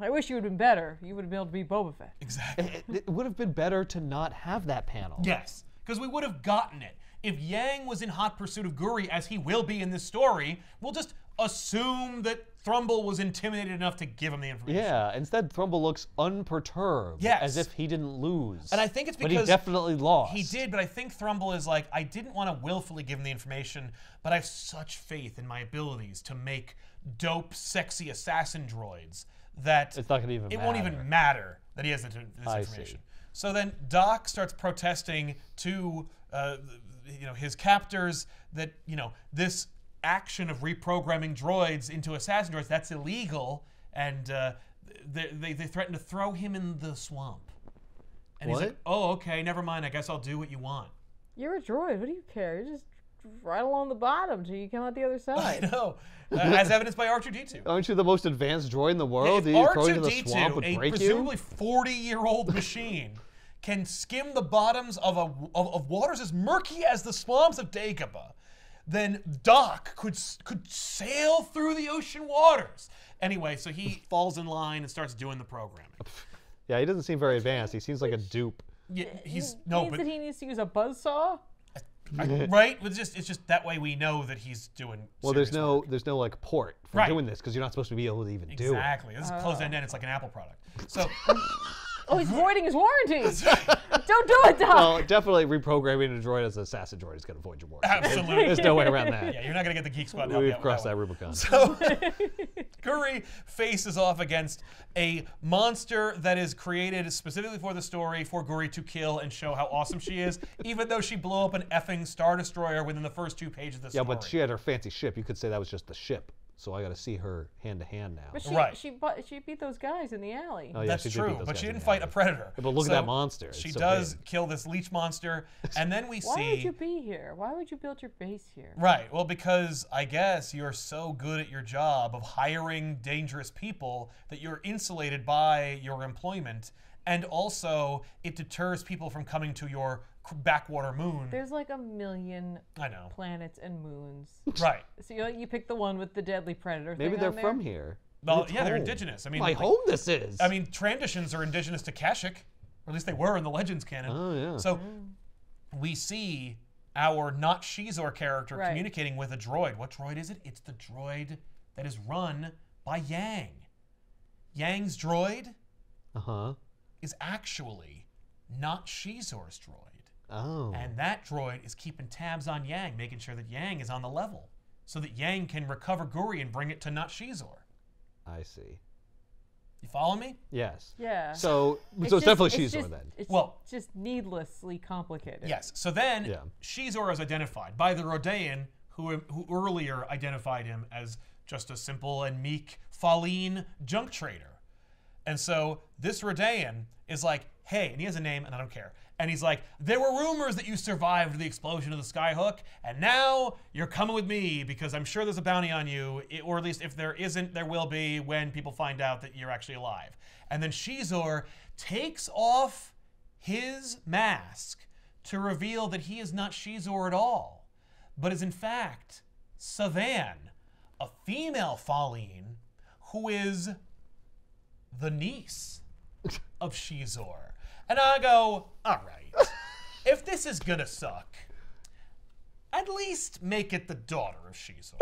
Speaker 3: I wish you would have been better. You would have been able to be Boba Fett.
Speaker 1: exactly.
Speaker 2: It, it would have been better to not have that panel.
Speaker 1: Yes, because we would have gotten it. If Yang was in hot pursuit of Guri, as he will be in this story, we'll just assume that Thrumble was intimidated enough to give him the information.
Speaker 2: Yeah, instead Thrumble looks unperturbed,
Speaker 1: Yes.
Speaker 2: as if he didn't lose.
Speaker 1: And I think it's
Speaker 2: but he definitely lost.
Speaker 1: He did, but I think Thrumble is like, I didn't want to willfully give him the information, but I have such faith in my abilities to make dope, sexy assassin droids that
Speaker 2: It's not gonna even
Speaker 1: it won't even matter that he has this, this
Speaker 2: I see.
Speaker 1: information. So then Doc starts protesting to uh, you know his captors that you know this action of reprogramming droids into assassin droids that's illegal, and uh, they, they they threaten to throw him in the swamp. And he's
Speaker 2: What?
Speaker 1: like, "Oh, okay, never mind. I guess I'll do what you want."
Speaker 3: You're a droid. What do you care? You're just right along the bottom till you come out the other side.
Speaker 1: I
Speaker 3: side.
Speaker 1: know, uh, as evidenced by R2D2.
Speaker 2: Aren't you the most advanced droid in the world?
Speaker 1: If
Speaker 2: that you throw into the swamp
Speaker 1: R2D2,
Speaker 2: would
Speaker 1: a
Speaker 2: break
Speaker 1: presumably 40-year-old machine, can skim the bottoms of, a, of, of waters as murky as the swamps of Dagobah, then Doc could could sail through the ocean waters. Anyway, so he falls in line and starts doing the programming.
Speaker 2: Yeah, he doesn't seem very advanced. He seems like a dupe.
Speaker 1: Yeah, he's
Speaker 3: He
Speaker 1: no,
Speaker 3: means
Speaker 1: but
Speaker 3: that he needs to use a buzzsaw.
Speaker 1: I- right? It's just it's just that way we know that he's doing.
Speaker 2: Well, there's
Speaker 1: serious
Speaker 2: no
Speaker 1: work.
Speaker 2: there's no like port for
Speaker 1: Right.
Speaker 2: doing this because you're not supposed to be able to even do it.
Speaker 1: exactly. This is closed end end. It's like an Apple product. So
Speaker 3: Oh, he's voiding his warranty. Don't do it, Doc.
Speaker 2: Well, definitely reprogramming a droid as an assassin droid is going to void your warranty.
Speaker 1: absolutely.
Speaker 2: There's no way around that.
Speaker 1: Yeah, you're not gonna get the Geek Squad. to
Speaker 2: We've crossed
Speaker 1: that
Speaker 2: that. Rubicon.
Speaker 1: So Guri faces off against a monster that is created specifically for the story for Guri to kill and show how awesome she is, even though she blew up an effing Star Destroyer within the first two pages of the
Speaker 2: yeah,
Speaker 1: story.
Speaker 2: Yeah, but she had her fancy ship. You could say that was just the ship. So I got to see her hand to hand now.
Speaker 3: But she,
Speaker 1: Right.
Speaker 3: she, bu- she beat those guys in the alley.
Speaker 2: Oh, yeah,
Speaker 1: That's
Speaker 2: she did
Speaker 1: true,
Speaker 2: those
Speaker 1: but she
Speaker 2: in
Speaker 1: didn't
Speaker 2: the
Speaker 1: fight a
Speaker 2: alley.
Speaker 1: predator.
Speaker 2: Yeah, but look at that monster. It's
Speaker 1: She
Speaker 2: so
Speaker 1: does
Speaker 2: big.
Speaker 1: kill this leech monster, and then we see
Speaker 3: Why
Speaker 1: see.
Speaker 3: would you be here? Why would you build your base here?
Speaker 1: Right. Well, because I guess you're so good at your job of hiring dangerous people that you're insulated by your employment, and also it deters people from coming to your c- backwater moon.
Speaker 3: There's like a million
Speaker 1: I know.
Speaker 3: planets and moons.
Speaker 1: Right.
Speaker 3: So you, you pick the one with the deadly predator.
Speaker 2: Maybe
Speaker 3: thing
Speaker 2: they're
Speaker 3: on there.
Speaker 2: from here.
Speaker 1: Well,
Speaker 2: It's
Speaker 1: yeah, they're
Speaker 2: home.
Speaker 1: indigenous. I mean,
Speaker 2: My
Speaker 1: like-
Speaker 2: home this is.
Speaker 1: I mean, Tranditions are indigenous to Kashyyyk, or at least they were in the Legends canon.
Speaker 2: Oh, yeah.
Speaker 1: So we see our not Xizor character
Speaker 3: Right.
Speaker 1: communicating with a droid. What droid is it? It's the droid that is run by Yang. Yang's droid
Speaker 2: uh huh.
Speaker 1: is actually not Xizor's droid.
Speaker 2: Oh.
Speaker 1: And that droid is keeping tabs on Yang, making sure that Yang is on the level. So that Yang can recover Guri and bring it to not Xizor.
Speaker 2: I see.
Speaker 1: You follow me?
Speaker 2: Yes.
Speaker 3: Yeah.
Speaker 2: So,
Speaker 3: It's
Speaker 2: so it's definitely
Speaker 3: it's
Speaker 2: Xizor
Speaker 3: just-
Speaker 2: then.
Speaker 3: It's
Speaker 1: Well-
Speaker 3: just needlessly complicated.
Speaker 1: Yes. So then
Speaker 2: Yeah.
Speaker 1: Xizor is identified by the Rodian, who, who earlier identified him as just a simple and meek Falleen junk trader. And so this Rodian is like, hey, and he has a name, and I don't care. And he's like, there were rumors that you survived the explosion of the Skyhook, and now you're coming with me because I'm sure there's a bounty on you, or at least if there isn't, there will be when people find out that you're actually alive. And then Xizor takes off his mask to reveal that he is not Xizor at all, but is in fact Savan, a female Falleen who is the niece of Xizor. And I go, all right, if this is gonna suck, at least make it the daughter of Xizor.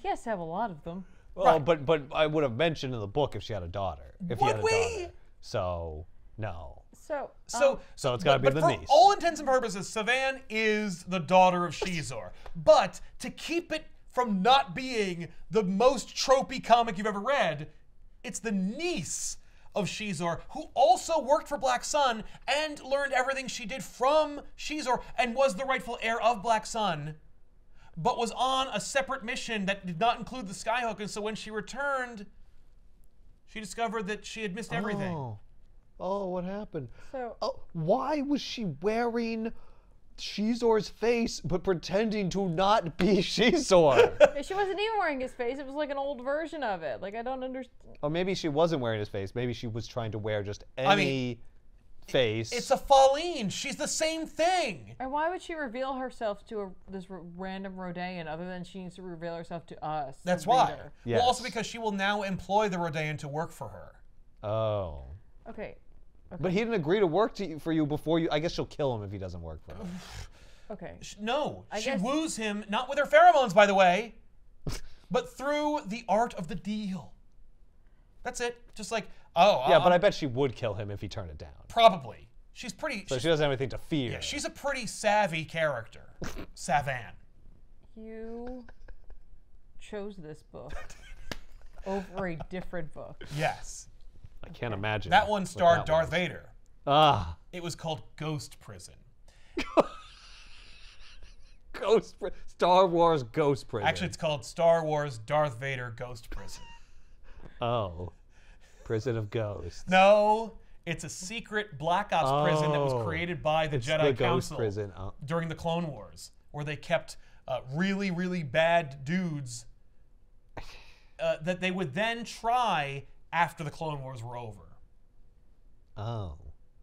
Speaker 3: He has to have a lot of them.
Speaker 2: Well,
Speaker 1: Right.
Speaker 2: but but I would have mentioned in the book if she had a daughter. If he
Speaker 1: Would
Speaker 2: had a
Speaker 1: we?
Speaker 2: daughter. So no.
Speaker 3: So,
Speaker 1: So,
Speaker 3: um,
Speaker 2: So it's gotta be
Speaker 1: but
Speaker 2: the
Speaker 1: for
Speaker 2: niece.
Speaker 1: all intents and purposes, Savan is the daughter of Xizor. But to keep it from not being the most tropey comic you've ever read, it's the niece of Xizor, who also worked for Black Sun and learned everything she did from Xizor and was the rightful heir of Black Sun, but was on a separate mission that did not include the Skyhook. And so when she returned, she discovered that she had missed everything.
Speaker 2: Oh. Oh, what happened?
Speaker 3: so
Speaker 2: Oh, why was she wearing Xizor's face but pretending to not be Xizor?
Speaker 3: she wasn't even wearing his face. It was like an old version of it. Like I don't understand.
Speaker 2: or maybe she wasn't wearing his face. Maybe she was trying to wear just any
Speaker 1: mean,
Speaker 2: face.
Speaker 1: It's a Falleen. She's the same thing.
Speaker 3: And why would she reveal herself to a, this r- random Rodian other than she needs to reveal herself to us?
Speaker 1: That's why.
Speaker 3: reader?
Speaker 1: Well, also because she will now employ the Rodian to work for her.
Speaker 2: oh.
Speaker 3: Okay.
Speaker 2: But he didn't agree to work to you, for you before you. I guess she'll kill him if he doesn't work for her.
Speaker 3: Okay.
Speaker 1: Sh- No, she
Speaker 3: guess-
Speaker 1: woos him not with her pheromones, by the way, but through the art of the deal. That's it. Just like, oh,
Speaker 2: yeah,
Speaker 1: uh,
Speaker 2: but I bet she would kill him if he turned it down.
Speaker 1: probably. She's pretty.
Speaker 2: So
Speaker 1: she's,
Speaker 2: she doesn't have anything to fear.
Speaker 1: yeah, she's a pretty savvy character, Savan.
Speaker 3: You chose this book over a different book.
Speaker 1: Yes,
Speaker 2: I can't imagine.
Speaker 1: that one starred
Speaker 2: that
Speaker 1: Darth. Vader.
Speaker 2: Ah,
Speaker 1: It was called Ghost Prison.
Speaker 2: Ghost Pri- Star Wars Ghost Prison.
Speaker 1: Actually, it's called Star Wars Darth Vader Ghost Prison.
Speaker 2: oh, Prison of Ghosts.
Speaker 1: No, it's a secret Black Ops prison that was
Speaker 2: Oh.
Speaker 1: created by the Jedi
Speaker 2: the
Speaker 1: Council
Speaker 2: Prison. Oh.
Speaker 1: during the Clone Wars, where they kept uh, really, really bad dudes uh, that they would then try after the Clone Wars were over.
Speaker 2: Oh.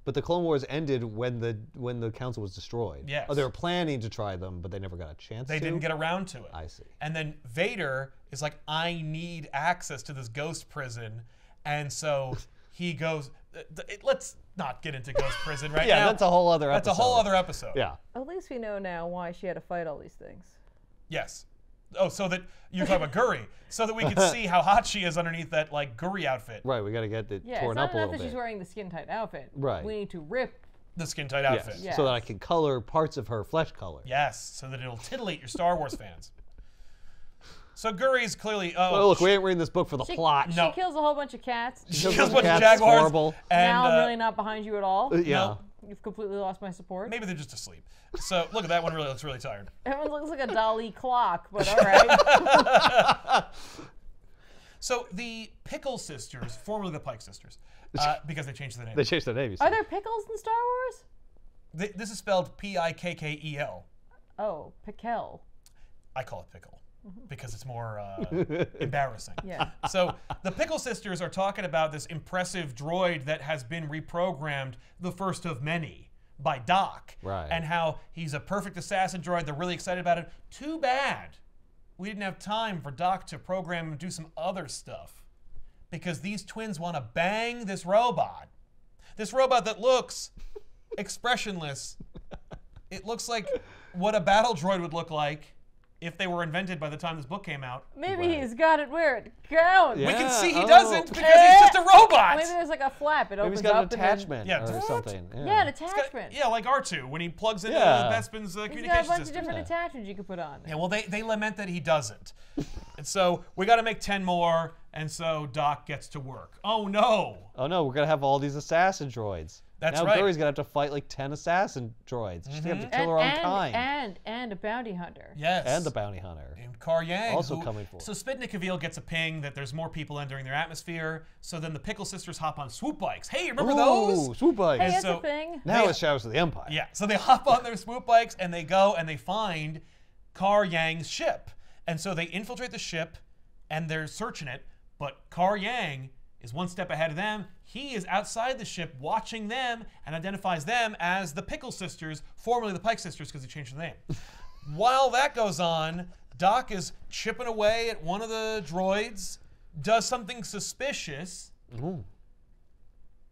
Speaker 2: But the Clone Wars ended when the when the council was destroyed.
Speaker 1: Yes.
Speaker 2: Oh, they were planning to try them, but they never got a chance
Speaker 1: They
Speaker 2: to.
Speaker 1: didn't get around to it.
Speaker 2: I see.
Speaker 1: And then Vader is like, I need access to this ghost prison. And so he goes, th- th- let's not get into ghost prison right
Speaker 2: Yeah,
Speaker 1: now.
Speaker 2: that's a whole other episode.
Speaker 1: That's a whole other episode.
Speaker 2: Yeah.
Speaker 3: At least we know now why she had to fight all these things.
Speaker 1: Yes. Oh, so that you're talking about Guri, so that we can see how hot she is underneath that like Guri outfit,
Speaker 2: Right. We got to get it
Speaker 3: Yeah,
Speaker 2: torn
Speaker 3: it's not
Speaker 2: up a
Speaker 3: enough
Speaker 2: little
Speaker 3: that she's wearing the skin tight outfit.
Speaker 2: Right.
Speaker 3: We need to rip.
Speaker 1: the skin tight
Speaker 2: Yes.
Speaker 1: outfit.
Speaker 3: Yeah.
Speaker 2: So that I can color parts of her flesh color.
Speaker 1: Yes, so that it'll titillate your Star Wars fans. So Guri's clearly. Oh,
Speaker 2: Oh, look,
Speaker 1: sh-
Speaker 2: we ain't reading this book for the
Speaker 3: She,
Speaker 2: plot.
Speaker 1: No.
Speaker 3: she kills a whole bunch of cats.
Speaker 1: she
Speaker 2: Kills
Speaker 1: kills a bunch of jaguars.
Speaker 2: horrible.
Speaker 1: And
Speaker 3: now
Speaker 1: uh,
Speaker 3: I'm really not behind you at all.
Speaker 2: Yeah.
Speaker 1: no,
Speaker 3: You've completely lost my support.
Speaker 1: maybe they're just asleep. So look at that one. Really looks really tired.
Speaker 3: Everyone looks like a dolly clock, but all right.
Speaker 1: So the Pickle sisters, formerly the Pike sisters, uh, because they changed the name.
Speaker 2: They changed their name.
Speaker 3: Are there pickles in Star Wars?
Speaker 1: Th- this is spelled P-I-K-K-E-L.
Speaker 3: Oh, pickle.
Speaker 1: I call it pickle because it's more uh, embarrassing.
Speaker 3: Yeah.
Speaker 1: So the Pickle Sisters are talking about this impressive droid that has been reprogrammed, the first of many, by Doc.
Speaker 2: Right.
Speaker 1: And how he's a perfect assassin droid. They're really excited about it. Too bad we didn't have time for Doc to program and do some other stuff. Because these twins want to bang this robot. This robot that looks expressionless. It looks like what a battle droid would look like if they were invented by the time this book came out.
Speaker 3: Maybe
Speaker 2: Right.
Speaker 3: he's got it where it counts.
Speaker 1: We can see he
Speaker 2: oh.
Speaker 1: doesn't because he's just a robot.
Speaker 3: Maybe there's like a flap. It
Speaker 2: Maybe
Speaker 3: opens
Speaker 2: he's got an
Speaker 3: up and then-
Speaker 1: Yeah,
Speaker 2: or something.
Speaker 3: Yeah, an
Speaker 1: It's got-
Speaker 3: attachment.
Speaker 1: yeah, like R2 when he plugs into
Speaker 2: Yeah.
Speaker 1: Bespin's uh,
Speaker 3: He's got a
Speaker 1: communication
Speaker 3: bunch of different
Speaker 2: Yeah.
Speaker 3: attachments you could put on.
Speaker 1: Yeah, well, they, they lament that he doesn't. and so we got to make 10 more, and so Doc gets to work. Oh, no.
Speaker 2: Oh no, we're gonna have all these assassin droids.
Speaker 1: That's
Speaker 2: now
Speaker 1: right.
Speaker 2: Guri's gonna have to fight like ten assassin droids. She's gonna have to mm-hmm. kill
Speaker 3: and,
Speaker 2: her own
Speaker 3: and,
Speaker 2: kind.
Speaker 3: and and a bounty hunter.
Speaker 1: Yes.
Speaker 2: And the bounty hunter.
Speaker 1: And Kar Yang.
Speaker 2: Also
Speaker 1: who-
Speaker 2: coming for.
Speaker 1: So Spidnik Kavil gets a ping that there's more people entering their atmosphere. So then the Pickle Sisters hop on swoop bikes. Hey, remember those?
Speaker 2: Ooh, swoop bikes.
Speaker 3: Hey,
Speaker 1: And
Speaker 3: that's
Speaker 1: so-
Speaker 3: a thing.
Speaker 2: now
Speaker 1: they-
Speaker 2: it's Shadows of the Empire.
Speaker 1: Yeah, so they hop on their swoop bikes and they go and they find Kar Yang's ship. And so they infiltrate the ship and they're searching it, but Kar Yang is one step ahead of them. He is outside the ship watching them and identifies them as the Pickle Sisters, formerly the Pike Sisters because he changed the name. While that goes on, Doc is chipping away at one of the droids, does something suspicious,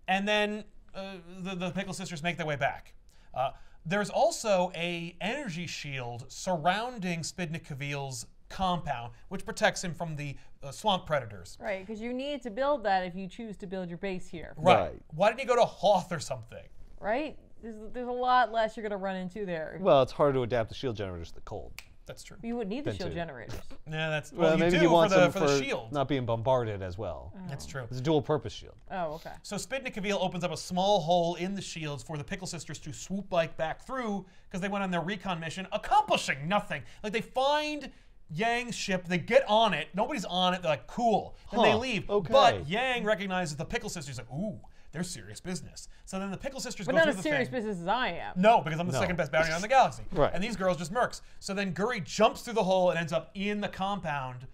Speaker 1: and then uh, the, the Pickle Sisters make their way back. Uh, there's also a energy shield surrounding Spidnik Kavil's compound, which protects him from the uh, swamp predators.
Speaker 3: Right, because you need to build that if you choose to build your base here.
Speaker 2: Right.
Speaker 1: Why didn't you go to Hoth or something?
Speaker 3: Right? There's, there's a lot less you're going to run into there.
Speaker 2: Well, it's harder to adapt the shield generators to the cold.
Speaker 1: That's true.
Speaker 3: you would need the shield
Speaker 2: too.
Speaker 3: generators.
Speaker 1: Yeah, that's
Speaker 2: Well,
Speaker 1: well, you
Speaker 2: maybe
Speaker 1: do
Speaker 2: he
Speaker 1: for
Speaker 2: wants
Speaker 1: the
Speaker 2: them
Speaker 1: for,
Speaker 2: for
Speaker 1: the shield.
Speaker 2: not being bombarded as well.
Speaker 1: That's true.
Speaker 2: It's a dual purpose shield.
Speaker 3: Oh, okay.
Speaker 1: So Spidnik Kavil opens up a small hole in the shields for the Pickle Sisters to swoop bike back through because they went on their recon mission, accomplishing nothing. Like they find Yang's ship, they get on it, nobody's on it, they're like, cool. Then they leave.
Speaker 2: okay.
Speaker 1: But Yang recognizes the Pickle Sisters, like, ooh, they're serious business. So then the Pickle Sisters
Speaker 3: But
Speaker 1: go
Speaker 3: not
Speaker 1: through
Speaker 3: as
Speaker 1: the
Speaker 3: serious
Speaker 1: thing.
Speaker 3: business as I am.
Speaker 1: No, because I'm the
Speaker 2: No.
Speaker 1: second best bounty hunter in the galaxy.
Speaker 2: Right.
Speaker 1: And these girls just mercs. So then Guri jumps through the hole and ends up in the compound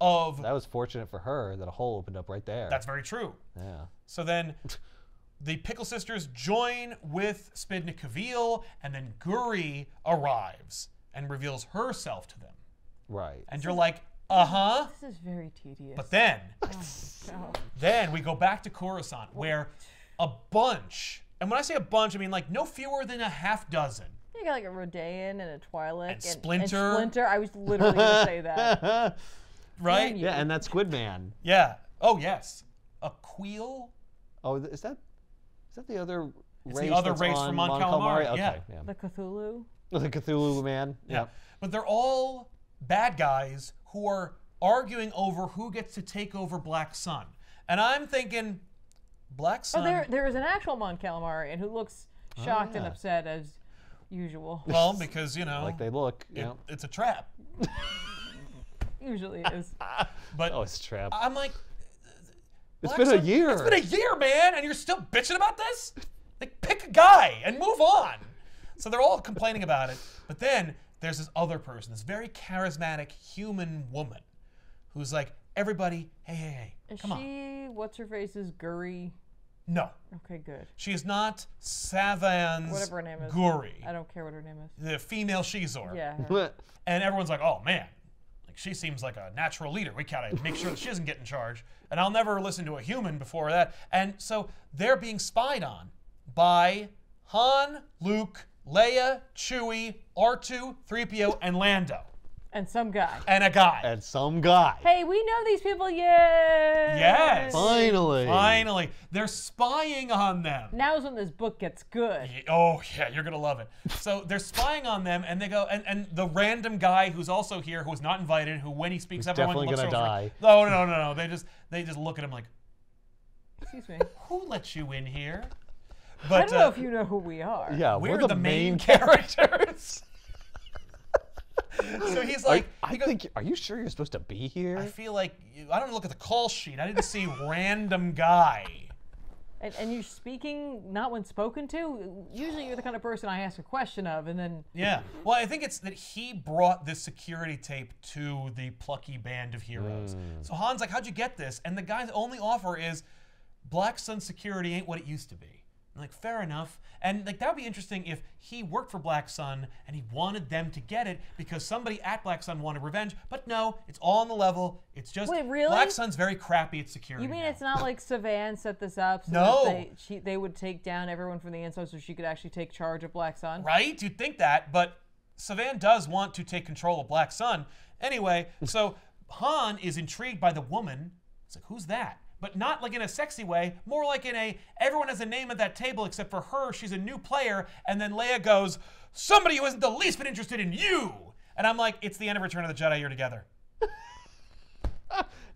Speaker 1: of.
Speaker 2: That was fortunate for her that a hole opened up right there.
Speaker 1: That's very true.
Speaker 2: yeah.
Speaker 1: So then the Pickle Sisters join with Spidnik Kavil, and then Guri arrives and reveals herself to them.
Speaker 2: Right.
Speaker 1: And you're like, uh huh.
Speaker 3: This is very tedious.
Speaker 1: But then,
Speaker 3: Oh,
Speaker 1: then we go back to Coruscant, where a bunch, and when I say a bunch, I mean like no fewer than a half dozen.
Speaker 3: you got like a Rodian and a Twi'lek
Speaker 1: And Splinter.
Speaker 3: Splinter. I was literally going to say that.
Speaker 1: Right?
Speaker 2: Yeah, and that Squid Man.
Speaker 1: Yeah. Oh yes. A Queel.
Speaker 2: Oh, is that is that the other
Speaker 1: It's
Speaker 2: race
Speaker 1: the other
Speaker 2: that's
Speaker 1: race
Speaker 2: on
Speaker 1: from Mon Calamari,
Speaker 2: Okay,
Speaker 1: yeah.
Speaker 2: yeah.
Speaker 3: The Cthulhu.
Speaker 2: The Cthulhu Man.
Speaker 1: Yeah. But they're all bad guys who are arguing over who gets to take over Black Sun. And I'm thinking, Black
Speaker 3: Oh,
Speaker 1: Sun.
Speaker 3: there, there is an actual Mon Calamarian who looks shocked and
Speaker 2: yeah.
Speaker 3: upset as usual.
Speaker 1: well, because you know,
Speaker 2: Like they look.
Speaker 1: it-
Speaker 2: You know.
Speaker 1: it's a trap.
Speaker 3: Usually is.
Speaker 1: But
Speaker 2: Oh, it's a trap.
Speaker 1: I'm like,
Speaker 2: It's been a year.
Speaker 1: It's been a year, man, and you're still bitching about this? Like, pick a guy and move on. So they're all complaining about it. But then there's this other person, this very charismatic human woman, who's like, everybody, hey, hey, hey,
Speaker 3: Is
Speaker 1: come on.
Speaker 3: she, what's her face, is Guri?
Speaker 1: No,
Speaker 3: Okay, good.
Speaker 1: she is not Savan's
Speaker 3: Whatever her name is.
Speaker 1: Guri,
Speaker 3: I don't care what her name is.
Speaker 1: the female Xizor.
Speaker 3: Yeah.
Speaker 1: And everyone's like, oh man, like she seems like a natural leader. We gotta make sure that she doesn't get in charge. And I'll never listen to a human before that. And so they're being spied on by Han, Luke, Leia, Chewie, R2, 3PO, and Lando.
Speaker 3: And some guy.
Speaker 1: And a guy.
Speaker 2: and some guy.
Speaker 3: Hey, we know these people. Yay!
Speaker 1: Yes.
Speaker 2: Finally.
Speaker 1: Finally, they're spying on them.
Speaker 3: Now's when this book gets good.
Speaker 1: Y- Oh yeah, you're gonna love it. So they're spying on them, and they go, and, and the random guy who's also here, who was not invited, who when he speaks, everyone
Speaker 2: definitely
Speaker 1: looks
Speaker 2: gonna
Speaker 1: over.
Speaker 2: die.
Speaker 1: No, no, no, no. They just they just look at him like,
Speaker 3: Excuse me.
Speaker 1: who let you in here?
Speaker 3: I don't know
Speaker 1: uh,
Speaker 3: if you know who we are.
Speaker 2: Yeah,
Speaker 1: we're,
Speaker 2: we're,
Speaker 1: the, main, characters. so he's like,
Speaker 2: I
Speaker 1: he goes,
Speaker 2: think. Are you sure you're supposed to be here?
Speaker 1: I feel like you- I don't look at the call sheet. I didn't see random guy.
Speaker 3: And, and you're speaking not when spoken to. Usually, you're the kind of person I ask a question of, and then
Speaker 1: Yeah. Well, I think it's that he brought this security tape to the plucky band of heroes. Hmm. So Han's like, How'd you get this? And the guy's only offer is Black Sun security ain't what it used to be. Like, fair enough. And like that would be interesting if he worked for Black Sun and he wanted them to get it because somebody at Black Sun wanted revenge. But no, it's all on the level. It's just
Speaker 3: Wait, really?
Speaker 1: Black Sun's very crappy at security.
Speaker 3: You mean
Speaker 1: now.
Speaker 3: it's not like Savan set this up so
Speaker 1: No.
Speaker 3: that they, she, they would take down everyone from the inside so she could actually take charge of Black Sun?
Speaker 1: Right? You'd think that, but Savan does want to take control of Black Sun. Anyway, so Han is intrigued by the woman. It's like, who's that? But not like in a sexy way, more like in a everyone has a name at that table except for her. She's a new player. And then Leia goes, somebody who isn't the least bit interested in you. And I'm like, it's the end of Return of the Jedi. You're together.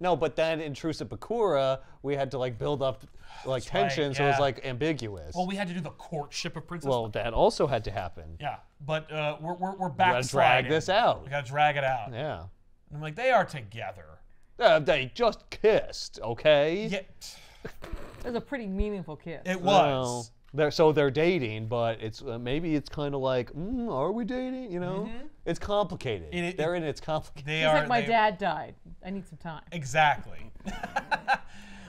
Speaker 2: No, but then in Truce at Bakura, we had to like build up like
Speaker 1: right,
Speaker 2: tension, so it was like ambiguous.
Speaker 1: Well, we had to do the courtship of Princess.
Speaker 2: Well, that also had to happen.
Speaker 1: yeah, but uh, we're we're, we're
Speaker 2: gotta
Speaker 1: back.
Speaker 2: drag this out.
Speaker 1: We gotta drag it out.
Speaker 2: Yeah.
Speaker 1: And I'm like, they are together.
Speaker 2: Uh, they just kissed, okay?
Speaker 1: Yeah,
Speaker 3: It was a pretty meaningful kiss.
Speaker 1: it was.
Speaker 2: Well, they're, so they're dating, but it's uh, maybe it's kind of like, mm, are we dating? You know, it's complicated.
Speaker 1: It- it-
Speaker 2: they're in it's complicated.
Speaker 1: They
Speaker 3: It's
Speaker 1: are
Speaker 3: like my
Speaker 1: they-
Speaker 3: dad died. I need some time.
Speaker 1: Exactly.
Speaker 3: I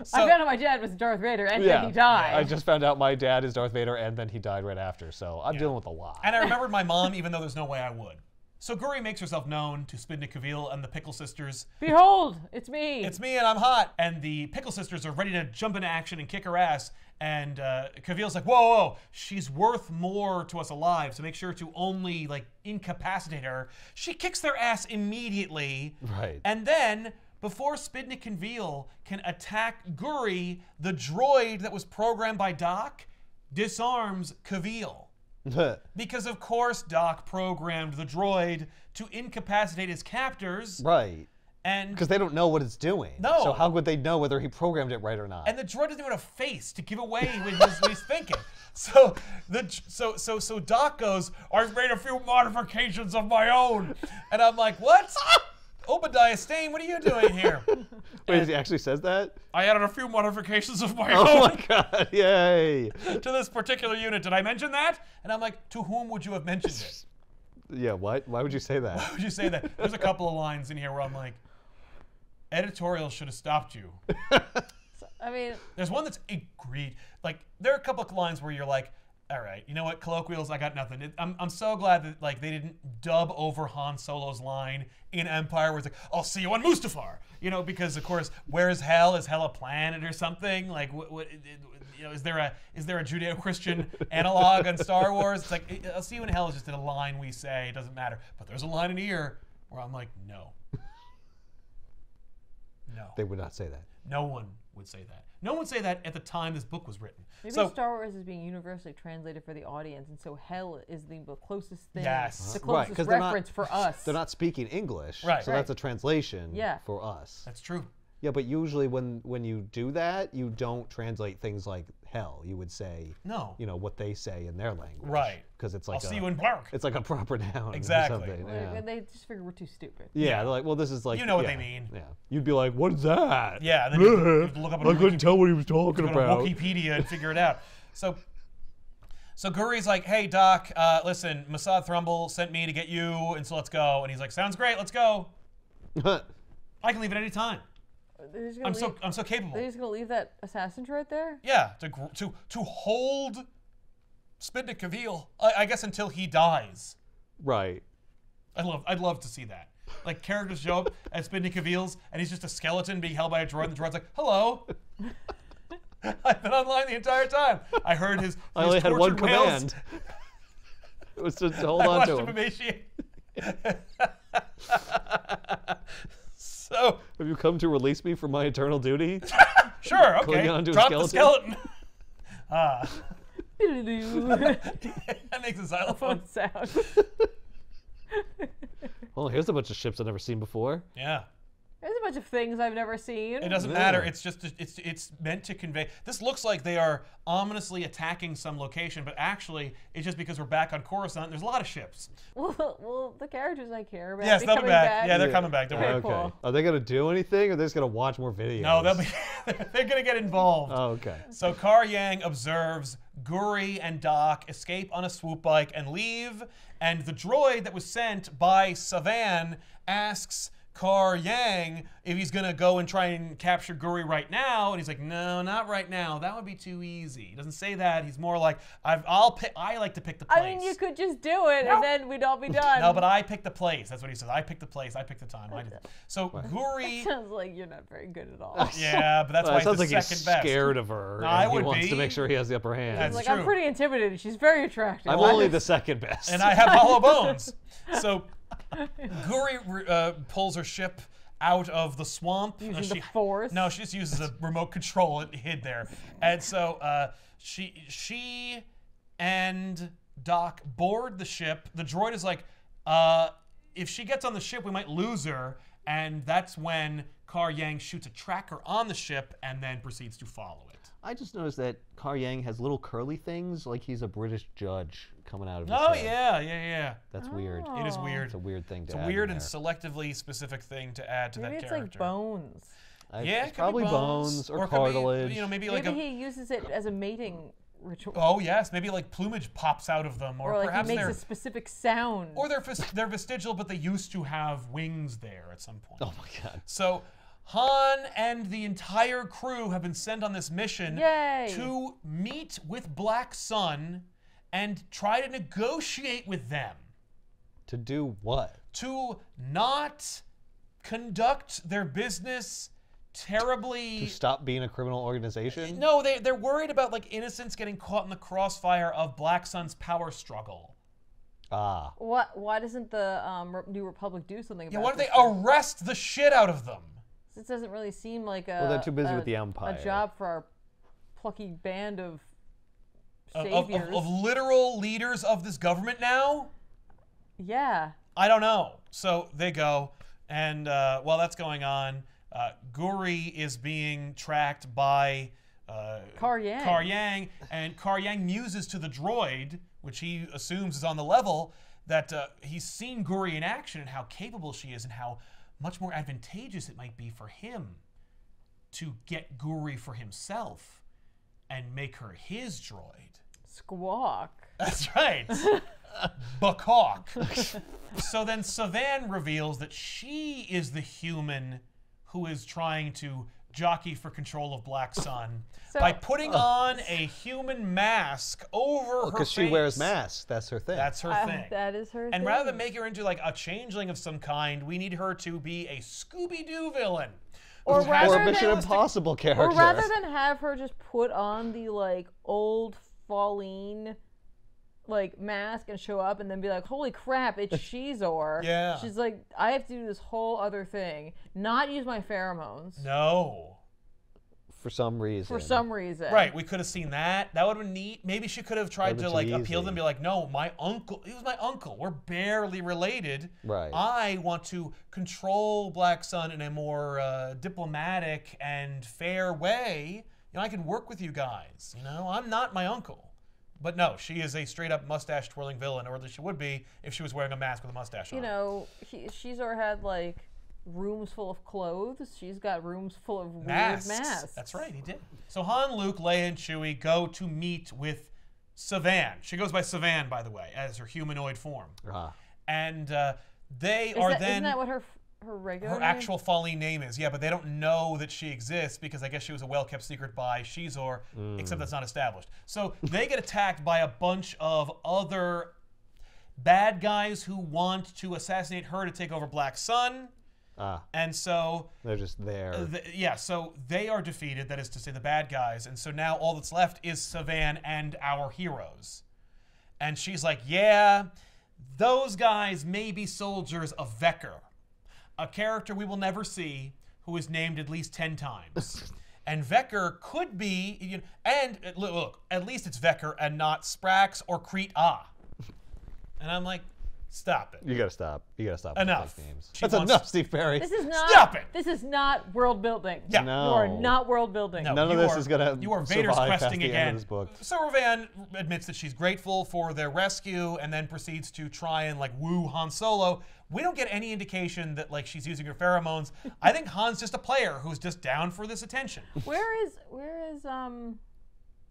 Speaker 1: so,
Speaker 3: found out my dad was Darth Vader and
Speaker 2: yeah,
Speaker 3: then he died.
Speaker 2: I just found out my dad is Darth Vader, and then he died right after. So I'm dealing with a lot.
Speaker 1: and I remembered my mom, even though there's no way I would. So Guri makes herself known to Spidnik Kavil and the Pickle Sisters.
Speaker 3: Behold, it's me.
Speaker 1: It's me and I'm hot. And the Pickle Sisters are ready to jump into action and kick her ass. And uh, Cavil's like, whoa, whoa, she's worth more to us alive, so make sure to only like incapacitate her. She kicks their ass immediately.
Speaker 2: Right.
Speaker 1: And then, before Spidnik and Veal can attack Guri, the droid that was programmed by Doc disarms Kavil. Because, of course, Doc programmed the droid to incapacitate his captors.
Speaker 2: right.
Speaker 1: And
Speaker 2: Because they don't know what it's doing.
Speaker 1: No.
Speaker 2: So how would they know whether he programmed it right or not?
Speaker 1: and the droid doesn't even have a face to give away what he's, what he's thinking. So the so so so Doc goes, I've made a few modifications of my own, and I'm like, what? Obadiah Stane, what are you doing here?
Speaker 2: Wait, he actually says that?
Speaker 1: I added a few modifications of my
Speaker 2: Oh
Speaker 1: own
Speaker 2: my god! Yay!
Speaker 1: to this particular unit. Did I mention that? And I'm like, to whom would you have mentioned it?
Speaker 2: Yeah. What? Why would you say that?
Speaker 1: Why Would you say that? There's a couple of lines in here where I'm like, editorial should have stopped you.
Speaker 3: I mean,
Speaker 1: There's one that's agreed. Like there are a couple of lines where you're like, all right, you know what, colloquials, I got nothing. It, I'm, I'm so glad that like they didn't dub over Han Solo's line in Empire, where it's like, I'll see you on Mustafar. You know, because of course, where is hell? Is hell a planet or something? Like, what, what you know, is there a is there a Judeo-Christian analog on Star Wars? It's like, I'll see you in hell is just a line we say. It doesn't matter. But there's a line in here where I'm like, no, no.
Speaker 2: They would not say that.
Speaker 1: No one would say that. No one would say that at the time this book was written.
Speaker 3: maybe
Speaker 1: so
Speaker 3: Star Wars is being universally translated for the audience, and so hell is the closest thing,
Speaker 1: Yes.
Speaker 3: the
Speaker 2: Right,
Speaker 3: closest
Speaker 2: 'cause they're not-
Speaker 3: reference for us.
Speaker 2: They're not speaking English,
Speaker 1: Right.
Speaker 2: so
Speaker 3: Right.
Speaker 2: that's a translation
Speaker 3: Yeah.
Speaker 2: for us.
Speaker 1: that's true.
Speaker 2: Yeah, but usually when when you do that, you don't translate things like hell. You would say,
Speaker 1: No.
Speaker 2: you know, what they say in their language,
Speaker 1: Right.
Speaker 2: Because it's like
Speaker 1: I'll
Speaker 2: like a,
Speaker 1: see you in Blark.
Speaker 2: it's like a proper noun
Speaker 1: Exactly.
Speaker 2: or something.
Speaker 3: They-
Speaker 2: Yeah.
Speaker 3: They just figure we're too stupid.
Speaker 2: Yeah, they're like, well, this is like
Speaker 1: You know what
Speaker 2: yeah,
Speaker 1: they mean.
Speaker 2: Yeah, you'd be like, what is that?
Speaker 1: Yeah, and then you, you have to look up on
Speaker 2: I couldn't
Speaker 1: Wiki-
Speaker 2: tell what he was talking
Speaker 1: go to
Speaker 2: about.
Speaker 1: Wikipedia and figure it out. So, so Guri's like, "Hey Doc, uh, listen, Massad Thrumble sent me to get you, and so let's go." And he's like, "Sounds great, let's go. I can leave at any time."
Speaker 3: They're gonna
Speaker 1: I'm so
Speaker 3: leave,
Speaker 1: I'm so capable.
Speaker 3: they're just gonna leave that assassin right there.
Speaker 1: Yeah, to to to hold Spinda Cavill, I, I guess until he dies.
Speaker 2: Right.
Speaker 1: I'd love I'd love to see that. Like characters show up at Spinda Cavill's and he's just a skeleton being held by a droid, and the droid's like, "Hello." I've been online the entire time. I heard his. his
Speaker 2: I only had one
Speaker 1: wails.
Speaker 2: command. it was to hold
Speaker 1: I
Speaker 2: on
Speaker 1: watched
Speaker 2: to
Speaker 1: him
Speaker 2: him.
Speaker 1: Emaciate. so
Speaker 2: Have you come to release me from my eternal duty?
Speaker 1: sure, okay.
Speaker 2: Clinging onto a
Speaker 1: Drop the skeleton. Ah, that makes a xylophone.
Speaker 3: Sound.
Speaker 2: Oh, here's a bunch of ships I've never seen before.
Speaker 1: Yeah.
Speaker 3: There's a bunch of things I've never seen.
Speaker 1: It doesn't
Speaker 2: Yeah.
Speaker 1: matter. It's just it's it's meant to convey. This looks like they are ominously attacking some location, but actually it's just because we're back on Coruscant. There's a lot of ships.
Speaker 3: Well, well, the characters I care about.
Speaker 1: Yes, they'll be
Speaker 3: coming
Speaker 1: back. Yeah, they're coming back. Don't worry.
Speaker 3: Okay.
Speaker 2: Okay.
Speaker 3: cool.
Speaker 2: Are they gonna do anything, or are they just gonna watch more videos?
Speaker 1: No, they'll be. they're gonna get involved.
Speaker 2: Oh, okay.
Speaker 1: So Kar Yang observes Guri and Doc escape on a swoop bike and leave, and the droid that was sent by Savan asks Kar Yang if he's gonna go and try and capture Guri right now, and he's like, "No, not right now. That would be too easy." He doesn't say that. He's more like, I've, "I'll pick. I like to pick the place."
Speaker 3: I mean, you could just do it
Speaker 1: No.
Speaker 3: and then we'd all be done.
Speaker 1: No, but I pick the place. That's what he says. I pick the place. I pick the time. I did. So Guri.
Speaker 3: Sounds like you're not very good at all.
Speaker 1: Yeah, but that's
Speaker 2: Well,
Speaker 1: why
Speaker 2: it sounds
Speaker 1: he's
Speaker 2: like
Speaker 1: the
Speaker 2: he's
Speaker 1: second best.
Speaker 2: scared of her.
Speaker 1: No,
Speaker 2: and
Speaker 1: I
Speaker 2: he
Speaker 1: would
Speaker 2: wants to make sure he has the upper hand.
Speaker 1: That's
Speaker 3: like
Speaker 1: true.
Speaker 3: I'm pretty intimidated. She's very attractive.
Speaker 2: I'm
Speaker 3: I-
Speaker 2: only the second best.
Speaker 1: and I have hollow bones. So Guri uh, pulls her ship out of the swamp. Uh, she,
Speaker 3: the force?
Speaker 1: No, she just uses a remote control it hid there. And so uh, she she and Doc board the ship. The droid is like, uh, if she gets on the ship, we might lose her. And that's when Kar Yang shoots a tracker on the ship and then proceeds to follow it.
Speaker 2: I just noticed that Kar Yang has little curly things, like he's a British judge coming out of his
Speaker 1: Oh
Speaker 2: head.
Speaker 1: yeah, yeah, yeah.
Speaker 2: That's weird.
Speaker 1: It is
Speaker 3: Oh.
Speaker 1: weird.
Speaker 2: It's a weird thing to
Speaker 1: It's a weird
Speaker 2: in
Speaker 1: and
Speaker 2: there.
Speaker 1: selectively specific thing to add to
Speaker 3: Maybe
Speaker 1: that
Speaker 3: it's
Speaker 1: character.
Speaker 3: It's like bones.
Speaker 2: I-
Speaker 1: Yeah,
Speaker 2: it's
Speaker 1: it could be
Speaker 2: probably bones, or,
Speaker 1: it could be,
Speaker 2: cartilage.
Speaker 1: you know, maybe
Speaker 3: Maybe
Speaker 1: like a.
Speaker 3: he uses it as a mating ritual.
Speaker 1: Oh yes, maybe like plumage pops out of them, or,
Speaker 3: or like
Speaker 1: perhaps
Speaker 3: he makes
Speaker 1: they're
Speaker 3: a specific sound.
Speaker 1: or they're vis- they're vestigial, but they used to have wings there at some point.
Speaker 2: oh my god.
Speaker 1: So Han and the entire crew have been sent on this mission
Speaker 3: Yay.
Speaker 1: to meet with Black Sun and try to negotiate with them
Speaker 2: To do what?
Speaker 1: to not conduct their business terribly
Speaker 2: To stop being a criminal organization?
Speaker 1: No, they they're worried about like innocents getting caught in the crossfire of Black Sun's power struggle.
Speaker 2: Ah.
Speaker 3: What? Why doesn't the um, Re- New Republic do something
Speaker 1: Yeah,
Speaker 3: about
Speaker 1: why don't
Speaker 3: this?
Speaker 1: they arrest the shit out of them?
Speaker 3: This doesn't really seem like a.
Speaker 2: Well, they're too busy
Speaker 3: a-
Speaker 2: with the Empire.
Speaker 3: A job for our plucky band of
Speaker 1: Of, of,
Speaker 3: saviors.
Speaker 1: of, of literal leaders of this government now?
Speaker 3: yeah.
Speaker 1: I don't know. So they go, and uh, while that's going on, uh, Guri is being tracked by uh,
Speaker 3: Kar Yang.
Speaker 1: Kar Yang, and Kar Yang muses to the droid, which he assumes is on the level, that uh, he's seen Guri in action and how capable she is, and how much more advantageous it might be for him to get Guri for himself and make her his droid.
Speaker 3: Squawk.
Speaker 1: That's right. Bakawk. so then Savan reveals that she is the human who is trying to jockey for control of Black Sun
Speaker 3: So-
Speaker 1: by putting on a human mask over her
Speaker 2: Because she wears masks. That's her thing.
Speaker 1: That's her
Speaker 3: Uh,
Speaker 1: thing.
Speaker 3: that is her.
Speaker 1: and rather than make her into like a changeling of some kind, we need her to be a Scooby Doo villain.
Speaker 3: Or
Speaker 1: who
Speaker 3: rather
Speaker 2: or a
Speaker 3: than-
Speaker 2: Mission Impossible character.
Speaker 3: Or rather than have her just put on the like old Pauline like mask and show up and then be like, "Holy crap, it's Xizor."
Speaker 1: Yeah.
Speaker 3: She's like, "I have to do this whole other thing, not use my pheromones
Speaker 1: No.
Speaker 2: for some reason.
Speaker 3: for some reason."
Speaker 1: Right, we could have seen that. That would have been neat. Maybe she could have tried
Speaker 2: That'd
Speaker 1: to
Speaker 2: been
Speaker 1: like
Speaker 2: too
Speaker 1: appeal
Speaker 2: easy.
Speaker 1: them and be like, no, my uncle, he was my uncle. We're barely related.
Speaker 2: Right.
Speaker 1: I want to control Black Sun in a more uh, diplomatic and fair way. You know, I can work with you guys. You know, I'm not my uncle. But no, she is a straight up mustache twirling villain, or at least she would be if she was wearing a mask with a mustache on.
Speaker 3: You know, he, Xizor had like rooms full of clothes. She's got rooms full of
Speaker 1: masks.
Speaker 3: weird masks.
Speaker 1: That's right, he did. So Han, Luke, Leia, and Chewie go to meet with Savan. She goes by Savan, by the way, as her humanoid form.
Speaker 2: Ah.
Speaker 1: And uh, they
Speaker 3: Is
Speaker 1: are
Speaker 3: that,
Speaker 1: then.
Speaker 3: isn't that what her f- her regular
Speaker 1: her
Speaker 3: name?
Speaker 1: actual Falleen name is. Yeah, but they don't know that she exists because I guess she was a well kept secret by Xizor, except that's not established. So they get attacked by a bunch of other bad guys who want to assassinate her to take over Black Sun.
Speaker 2: Ah,
Speaker 1: And so,
Speaker 2: they're just there.
Speaker 1: th- yeah, so they are defeated, that is to say, the bad guys. And so now all that's left is Savan and our heroes. And she's like, yeah, those guys may be soldiers of Vecker, a character we will never see who is named at least 10 times. and Vecker could be, you know, and uh, look, look, at least it's Vecker and not Sprax or Crete Ah. And I'm like, stop it.
Speaker 2: you gotta stop. You gotta stop. with
Speaker 1: Enough.
Speaker 2: fake names.
Speaker 1: She
Speaker 2: That's
Speaker 1: wants-
Speaker 2: enough, Steve Perry.
Speaker 3: This is not.
Speaker 1: Stop it!
Speaker 3: This is not world building.
Speaker 1: Yeah.
Speaker 2: No.
Speaker 3: You are not world building.
Speaker 1: No.
Speaker 2: None of
Speaker 1: you
Speaker 2: this
Speaker 1: are-
Speaker 2: is gonna
Speaker 1: you are Vader's questing again.
Speaker 2: end of book.
Speaker 1: So Ravan admits that she's grateful for their rescue, and then proceeds to try and like woo Han Solo. We don't get any indication that like she's using her pheromones. I think Han's just a player who's just down for this attention.
Speaker 3: Where is where is um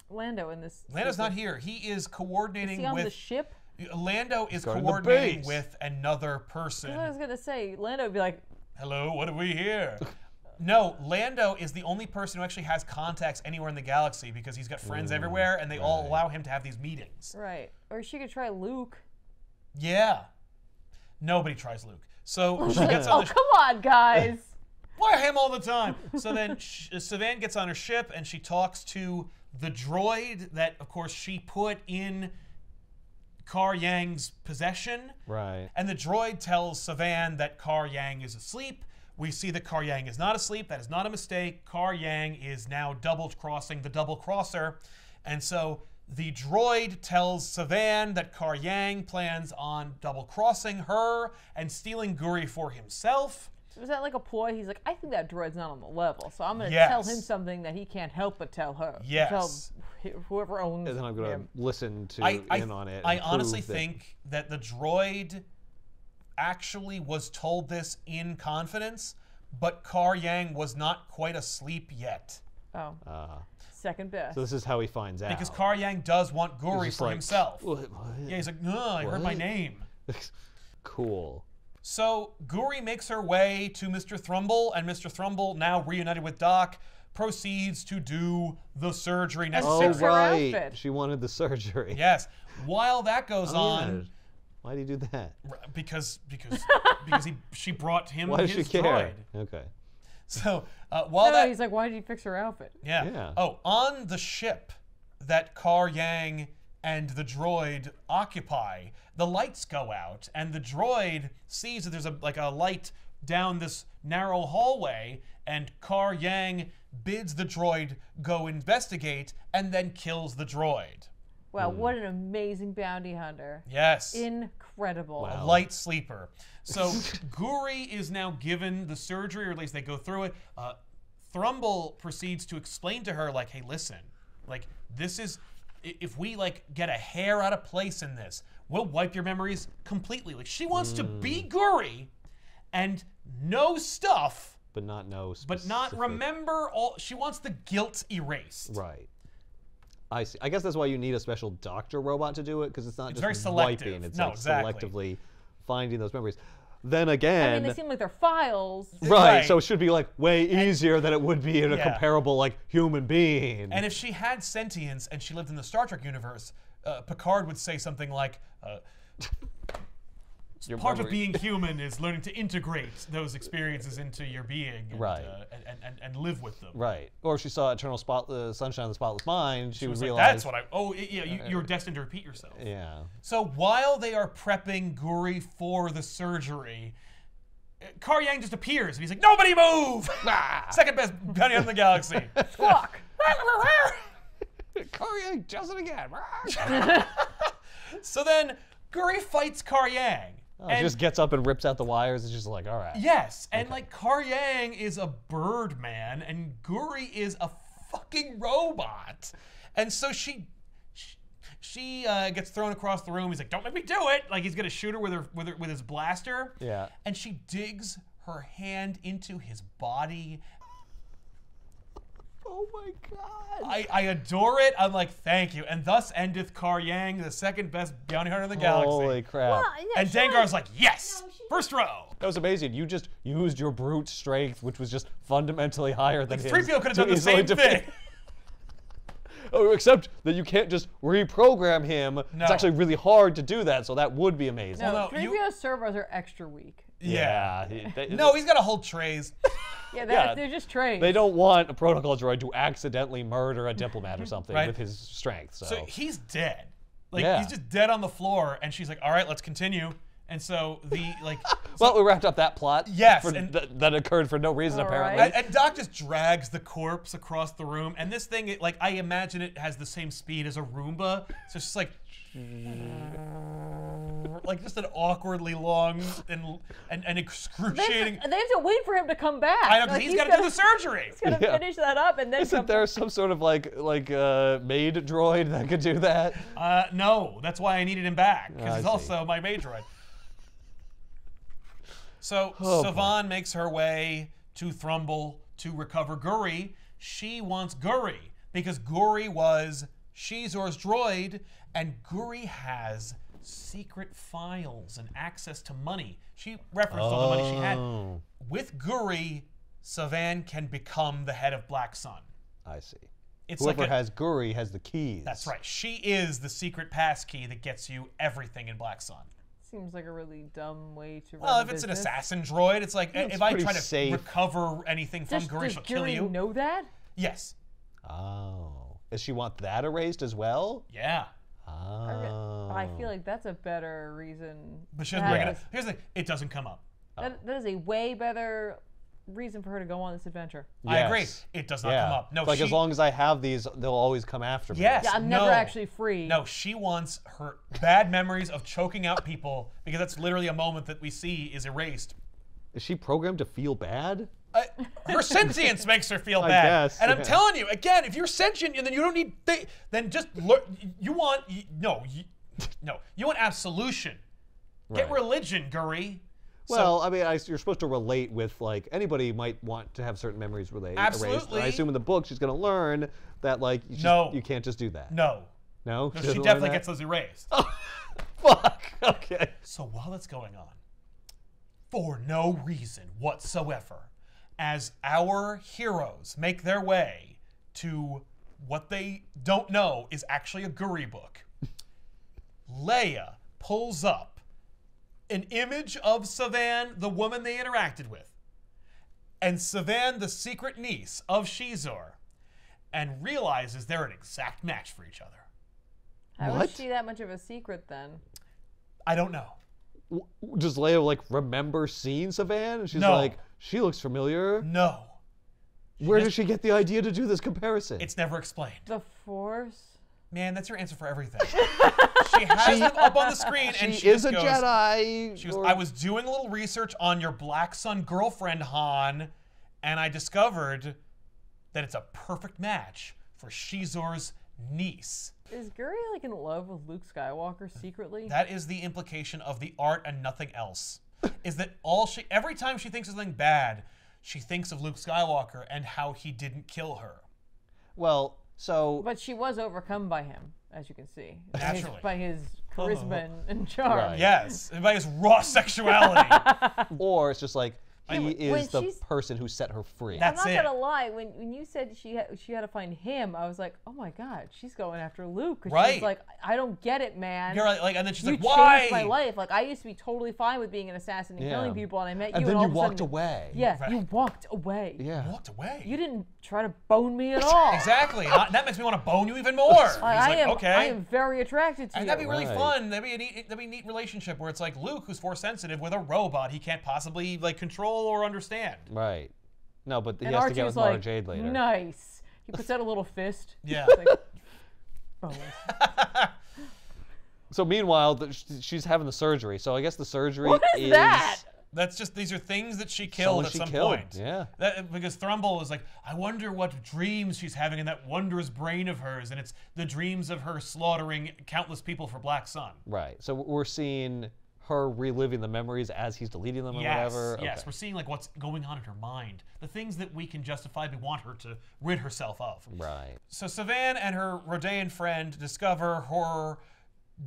Speaker 3: Lando in this?
Speaker 1: Lando's not here. He is
Speaker 3: Is
Speaker 1: coordinating
Speaker 3: he on
Speaker 1: with
Speaker 3: the ship?
Speaker 1: Lando is
Speaker 2: going
Speaker 1: coordinating with another person.
Speaker 3: I was gonna say Lando would be like,
Speaker 1: Hello, what are we here?" No, Lando is the only person who actually has contacts anywhere in the galaxy because he's got friends everywhere and they all allow him to have these meetings.
Speaker 3: right, or she could try Luke.
Speaker 1: Yeah. Nobody tries Luke. So she gets on
Speaker 3: Oh
Speaker 1: the sh-
Speaker 3: come on, guys!
Speaker 1: Why him all the time? So then sh- uh, Savan gets on her ship and she talks to the droid that, of course, she put in Kar Yang's possession.
Speaker 2: Right.
Speaker 1: And the droid tells Savan that Kar Yang is asleep. We see that Kar Yang is not asleep. That is not a mistake. Kar Yang is now double crossing the double crosser. And so the droid tells Savan that Kar Yang plans on double crossing her and stealing Guri for himself.
Speaker 3: Was that like a ploy? He's like, I think that droid's not on the level, so I'm gonna tell him something that he can't help but tell her.
Speaker 1: Yes.
Speaker 3: Tell whoever owns
Speaker 2: And then I'm gonna listen to
Speaker 1: I, I,
Speaker 2: in on it.
Speaker 1: I honestly
Speaker 2: that-
Speaker 1: think that the droid actually was told this in confidence, but Kar Yang was not quite asleep yet.
Speaker 3: Oh,
Speaker 2: Uh,
Speaker 3: second best.
Speaker 2: so this is how he finds out.
Speaker 1: Because Kar Yang does want
Speaker 2: He's
Speaker 1: Guri for
Speaker 2: like,
Speaker 1: himself.
Speaker 2: "What- what?"
Speaker 1: Yeah, he's like, no, I heard my name.
Speaker 2: cool.
Speaker 1: So Guri makes her way to Mr. Thrumble, and Mr. Thrumble, now reunited with Doc, proceeds to do the surgery
Speaker 2: Oh
Speaker 1: necessary.
Speaker 3: fix her
Speaker 2: right, she wanted the surgery.
Speaker 1: Yes. While that goes
Speaker 2: Oh,
Speaker 1: on,
Speaker 2: yeah. Why did you do that?
Speaker 1: because because because he she brought him
Speaker 2: Why does
Speaker 1: his
Speaker 2: she care?
Speaker 1: droid.
Speaker 2: Okay.
Speaker 1: So uh, while
Speaker 3: no,
Speaker 1: that
Speaker 3: he's like, why did you fix her outfit?
Speaker 1: Yeah.
Speaker 2: Yeah.
Speaker 1: Oh, on the ship that Kar Yang and the droid occupy, the lights go out, and the droid sees that there's a like a light down this narrow hallway, and Kar Yang bids the droid go investigate, and then kills the droid.
Speaker 3: Wow,
Speaker 2: Hmm.
Speaker 3: what an amazing bounty hunter!
Speaker 1: Yes.
Speaker 3: Incredible.
Speaker 1: a light sleeper. So Guri is now given the surgery, or at least they go through it. Uh, Thrumble proceeds to explain to her, like, "Hey, listen, like this is if we like get a hair out of place in this, we'll wipe your memories completely." Like she wants to be Guri and know stuff,
Speaker 2: But not know.
Speaker 1: but not remember all. She wants the guilt erased.
Speaker 2: Right. I see. I guess that's why you need a special doctor robot to do it because it's not just
Speaker 1: very selective.
Speaker 2: wiping. It's
Speaker 1: No,
Speaker 2: like
Speaker 1: exactly.
Speaker 2: selectively finding those memories. Then again,
Speaker 3: I
Speaker 2: again,
Speaker 3: mean, they seem like they're files.
Speaker 2: right,
Speaker 1: Right.
Speaker 2: So it should be like way easier than it would be in a
Speaker 1: Yeah.
Speaker 2: comparable like human being.
Speaker 1: And if she had sentience and she lived in the Star Trek universe, uh, Picard would say something like, uh,
Speaker 2: Your
Speaker 1: "Part of being human is learning to integrate those experiences into your being, and,
Speaker 2: Right.
Speaker 1: uh, and, and, and live with them."
Speaker 2: Right. Or if she saw Eternal Spot, uh, Sunshine of the Spotless Mind, she,
Speaker 1: She
Speaker 2: would
Speaker 1: was like,
Speaker 2: realize.
Speaker 1: "That's what I." Oh, y- yeah, you, you're destined to repeat yourself.
Speaker 2: Yeah.
Speaker 1: So while they are prepping Guri for the surgery, uh, Kar Yang just appears and he's like, "Nobody move!" Second best bounty in the galaxy. Squawk!
Speaker 3: Fuck.
Speaker 2: Yang does it again.
Speaker 1: so then Guri fights Kar Yang.
Speaker 2: Oh, she just gets up and rips out the wires. It's just like, all right.
Speaker 1: Yes, and like Kar Yang is a bird man, and Guri is a fucking robot, and so she. she- She uh, gets thrown across the room. He's like, "Don't make me do it!" Like he's gonna shoot her with her with, her, with his blaster.
Speaker 2: Yeah.
Speaker 1: And she digs her hand into his body.
Speaker 2: Oh my god.
Speaker 1: I, I adore it. I'm like, thank you. And thus endeth Kar Yang, the second best bounty hunter in the galaxy.
Speaker 2: Holy crap.
Speaker 3: Well, yeah,
Speaker 1: and
Speaker 3: sure.
Speaker 1: Dengar's like, yes,
Speaker 3: No,
Speaker 1: first row.
Speaker 2: That was amazing. You just used your brute strength, which was just fundamentally higher than his.
Speaker 1: Three people could have done the same
Speaker 2: defeat-
Speaker 1: thing.
Speaker 2: Oh, except that you can't just reprogram him.
Speaker 1: No.
Speaker 2: It's actually really hard to do that, so that would be amazing.
Speaker 3: No,
Speaker 1: Well, no, you-
Speaker 3: 3PO servers are extra weak.
Speaker 1: Yeah.
Speaker 2: he- they,
Speaker 1: No, he's got to hold trays.
Speaker 3: Yeah, they're,
Speaker 2: Yeah.
Speaker 3: they're just trays.
Speaker 2: they don't want a protocol droid to accidentally murder a diplomat or something
Speaker 1: Right.
Speaker 2: with his strength. So,
Speaker 1: So he's dead. Like
Speaker 2: Yeah.
Speaker 1: he's just dead on the floor, and she's like, "All right, let's continue." And so the like,
Speaker 2: well, we wrapped up that plot.
Speaker 1: Yes,
Speaker 2: for-
Speaker 1: and-
Speaker 2: that, that occurred for no reason apparently.
Speaker 3: right.
Speaker 1: and, and Doc just drags the corpse across the room, and this thing, it, like I imagine it has the same speed as a Roomba, so it's just like, like just an awkwardly long and and, and
Speaker 3: they,
Speaker 1: excruciating.
Speaker 3: have to, they have to wait for him to come back.
Speaker 1: I know 'cause
Speaker 3: Like,
Speaker 1: he's got to do the surgery.
Speaker 3: He's got to
Speaker 2: Yeah.
Speaker 3: finish that up and then
Speaker 2: Isn't
Speaker 3: come
Speaker 2: there some sort of like like uh, maid droid that could do that?
Speaker 1: Uh, no, that's why I needed him back because
Speaker 2: I
Speaker 1: he's
Speaker 2: see.
Speaker 1: also my maid droid. So
Speaker 2: Oh, boy.
Speaker 1: Savan makes her way to Thrumble to recover Guri. She wants Guri because Guri was Xizor's droid, and Guri has secret files and access to money. She referenced all the money she had.
Speaker 2: Oh,
Speaker 1: With Guri, Savan can become the head of Black Sun.
Speaker 2: I see.
Speaker 1: It's
Speaker 2: Whoever
Speaker 1: like a,
Speaker 2: has Guri has the keys.
Speaker 1: that's right. She is the secret pass key that gets you everything in Black Sun.
Speaker 3: Seems like a really dumb way to run
Speaker 1: Well,
Speaker 3: a
Speaker 1: if it's an assassin droid, it's like
Speaker 2: it's
Speaker 1: if I try to
Speaker 2: safe.
Speaker 1: recover anything from
Speaker 3: Does,
Speaker 1: Guri,
Speaker 3: does
Speaker 1: she'll kill
Speaker 3: Guri
Speaker 1: you.
Speaker 3: know that?
Speaker 1: Yes.
Speaker 2: Oh. Does she want that erased as well?
Speaker 1: Yeah.
Speaker 2: Oh.
Speaker 3: I feel like that's a better reason.
Speaker 1: But she
Speaker 3: to
Speaker 1: doesn't bring it up. Here's the thing: it doesn't come up.
Speaker 2: Oh.
Speaker 3: That, that is a way better reason for her to go on this adventure.
Speaker 1: I agree. It does not
Speaker 2: yeah.
Speaker 1: come up. No,
Speaker 2: It's like
Speaker 1: she,
Speaker 2: as long as I have these, they'll always come after me.
Speaker 1: Yes.
Speaker 3: Yeah, I'm never
Speaker 1: no.
Speaker 3: actually free.
Speaker 1: No, she wants her bad memories of choking out people because that's literally a moment that we see is erased.
Speaker 2: Is she programmed to feel bad?
Speaker 1: Uh, her sentience makes her feel bad.
Speaker 2: guess,
Speaker 1: and I'm telling you again, if you're sentient, and then you don't need. Th- then just learn. You want y- no, you, no. You want absolution. Get
Speaker 2: Right.
Speaker 1: religion, Guri. So-
Speaker 2: Well, I mean, I, you're supposed to relate with like anybody might want to have certain memories relate, erased.
Speaker 1: Absolutely.
Speaker 2: And I assume in the book she's going to learn that like you, just,
Speaker 1: No.
Speaker 2: you can't just do that.
Speaker 1: no,
Speaker 2: No,
Speaker 1: no,
Speaker 2: She
Speaker 1: she definitely gets those erased.
Speaker 2: Fuck. Okay.
Speaker 1: So while that's going on, for no reason whatsoever, as our heroes make their way to what they don't know is actually a Guri book, Leia pulls up an image of Savan, the woman they interacted with, and Savan, the secret niece of Xizor, and realizes they're an exact match for each other.
Speaker 3: I How
Speaker 2: What?
Speaker 3: is she that much of a secret then?
Speaker 1: I don't know.
Speaker 2: W- Does Leia like remember seeing Savan? And she's
Speaker 1: No.
Speaker 2: like, she looks familiar.
Speaker 1: No.
Speaker 2: Where
Speaker 1: just-
Speaker 2: did she get the idea to do this comparison?
Speaker 1: It's never explained.
Speaker 3: The Force?
Speaker 1: Man, that's your answer for everything. she has them up on the screen, and
Speaker 2: she
Speaker 1: she
Speaker 2: is a
Speaker 1: goes,
Speaker 2: Jedi.
Speaker 1: She goes,
Speaker 2: or-
Speaker 1: I was doing a little research on your Black Sun girlfriend, Han, and I discovered that it's a perfect match for Xizor's niece.
Speaker 3: Is Guri like in love with Luke Skywalker secretly?
Speaker 1: That is the implication of the art and nothing else. is that all she, every time she thinks of something bad, she thinks of Luke Skywalker and how he didn't kill her.
Speaker 2: well, so
Speaker 3: but she was overcome by him, as you can see. By his-
Speaker 1: Naturally.
Speaker 3: By his, charisma uh-huh. and, and charm.
Speaker 2: Right.
Speaker 1: Yes, and by his raw sexuality.
Speaker 2: or it's just like he
Speaker 3: when
Speaker 2: is the person who set her free.
Speaker 1: That's
Speaker 3: I'm not
Speaker 1: it.
Speaker 3: gonna lie. When when you said she had, she had to find him, I was like, oh my god, she's going after Luke. 'cause
Speaker 1: Right.
Speaker 3: She's like, I don't get it, man.
Speaker 1: You're like, like- and then she's
Speaker 3: you
Speaker 1: like, why?
Speaker 3: changed my life. Like I used to be totally fine with being an assassin and
Speaker 2: Yeah.
Speaker 3: killing people, and I met you,
Speaker 2: and then
Speaker 3: all
Speaker 2: you
Speaker 3: of a
Speaker 2: walked
Speaker 3: sudden,
Speaker 2: away.
Speaker 3: Yeah,
Speaker 1: Right.
Speaker 3: you walked away.
Speaker 2: Yeah.
Speaker 1: Walked away.
Speaker 3: You didn't try to bone me at all.
Speaker 1: Exactly. Not- that makes me want to bone you even more. He's
Speaker 3: Like, I
Speaker 1: like,
Speaker 3: am.
Speaker 1: okay.
Speaker 3: I am very attracted to
Speaker 1: and
Speaker 3: you.
Speaker 1: that'd be really
Speaker 2: Right.
Speaker 1: fun. That'd be a neat. That'd be a neat relationship where it's like Luke, who's force sensitive, with a robot he can't possibly like control or understand.
Speaker 2: Right. No, but he
Speaker 3: and
Speaker 2: has to get
Speaker 3: was
Speaker 2: with Mara
Speaker 3: like,
Speaker 2: Jade later.
Speaker 3: nice. He puts out a little fist.
Speaker 1: Yeah.
Speaker 3: Like, oh, bonus.
Speaker 2: So meanwhile, the, she's having the surgery. So I guess the surgery
Speaker 3: What is that?
Speaker 1: That's just these are things that she killed
Speaker 2: Someone
Speaker 1: at
Speaker 2: she
Speaker 1: some
Speaker 2: killed,
Speaker 1: point.
Speaker 2: yeah.
Speaker 1: That, because Thrumble is like, I wonder what dreams she's having in that wondrous brain of hers, and it's the dreams of her slaughtering countless people for Black Sun.
Speaker 2: Right. So we're seeing her reliving the memories as he's deleting them or
Speaker 1: Yes,
Speaker 2: whatever.
Speaker 1: yes,
Speaker 2: Okay.
Speaker 1: we're seeing like what's going on in her mind, the things that we can justifiably want her to rid herself of.
Speaker 2: Right.
Speaker 1: So Savan and her Rodian friend discover her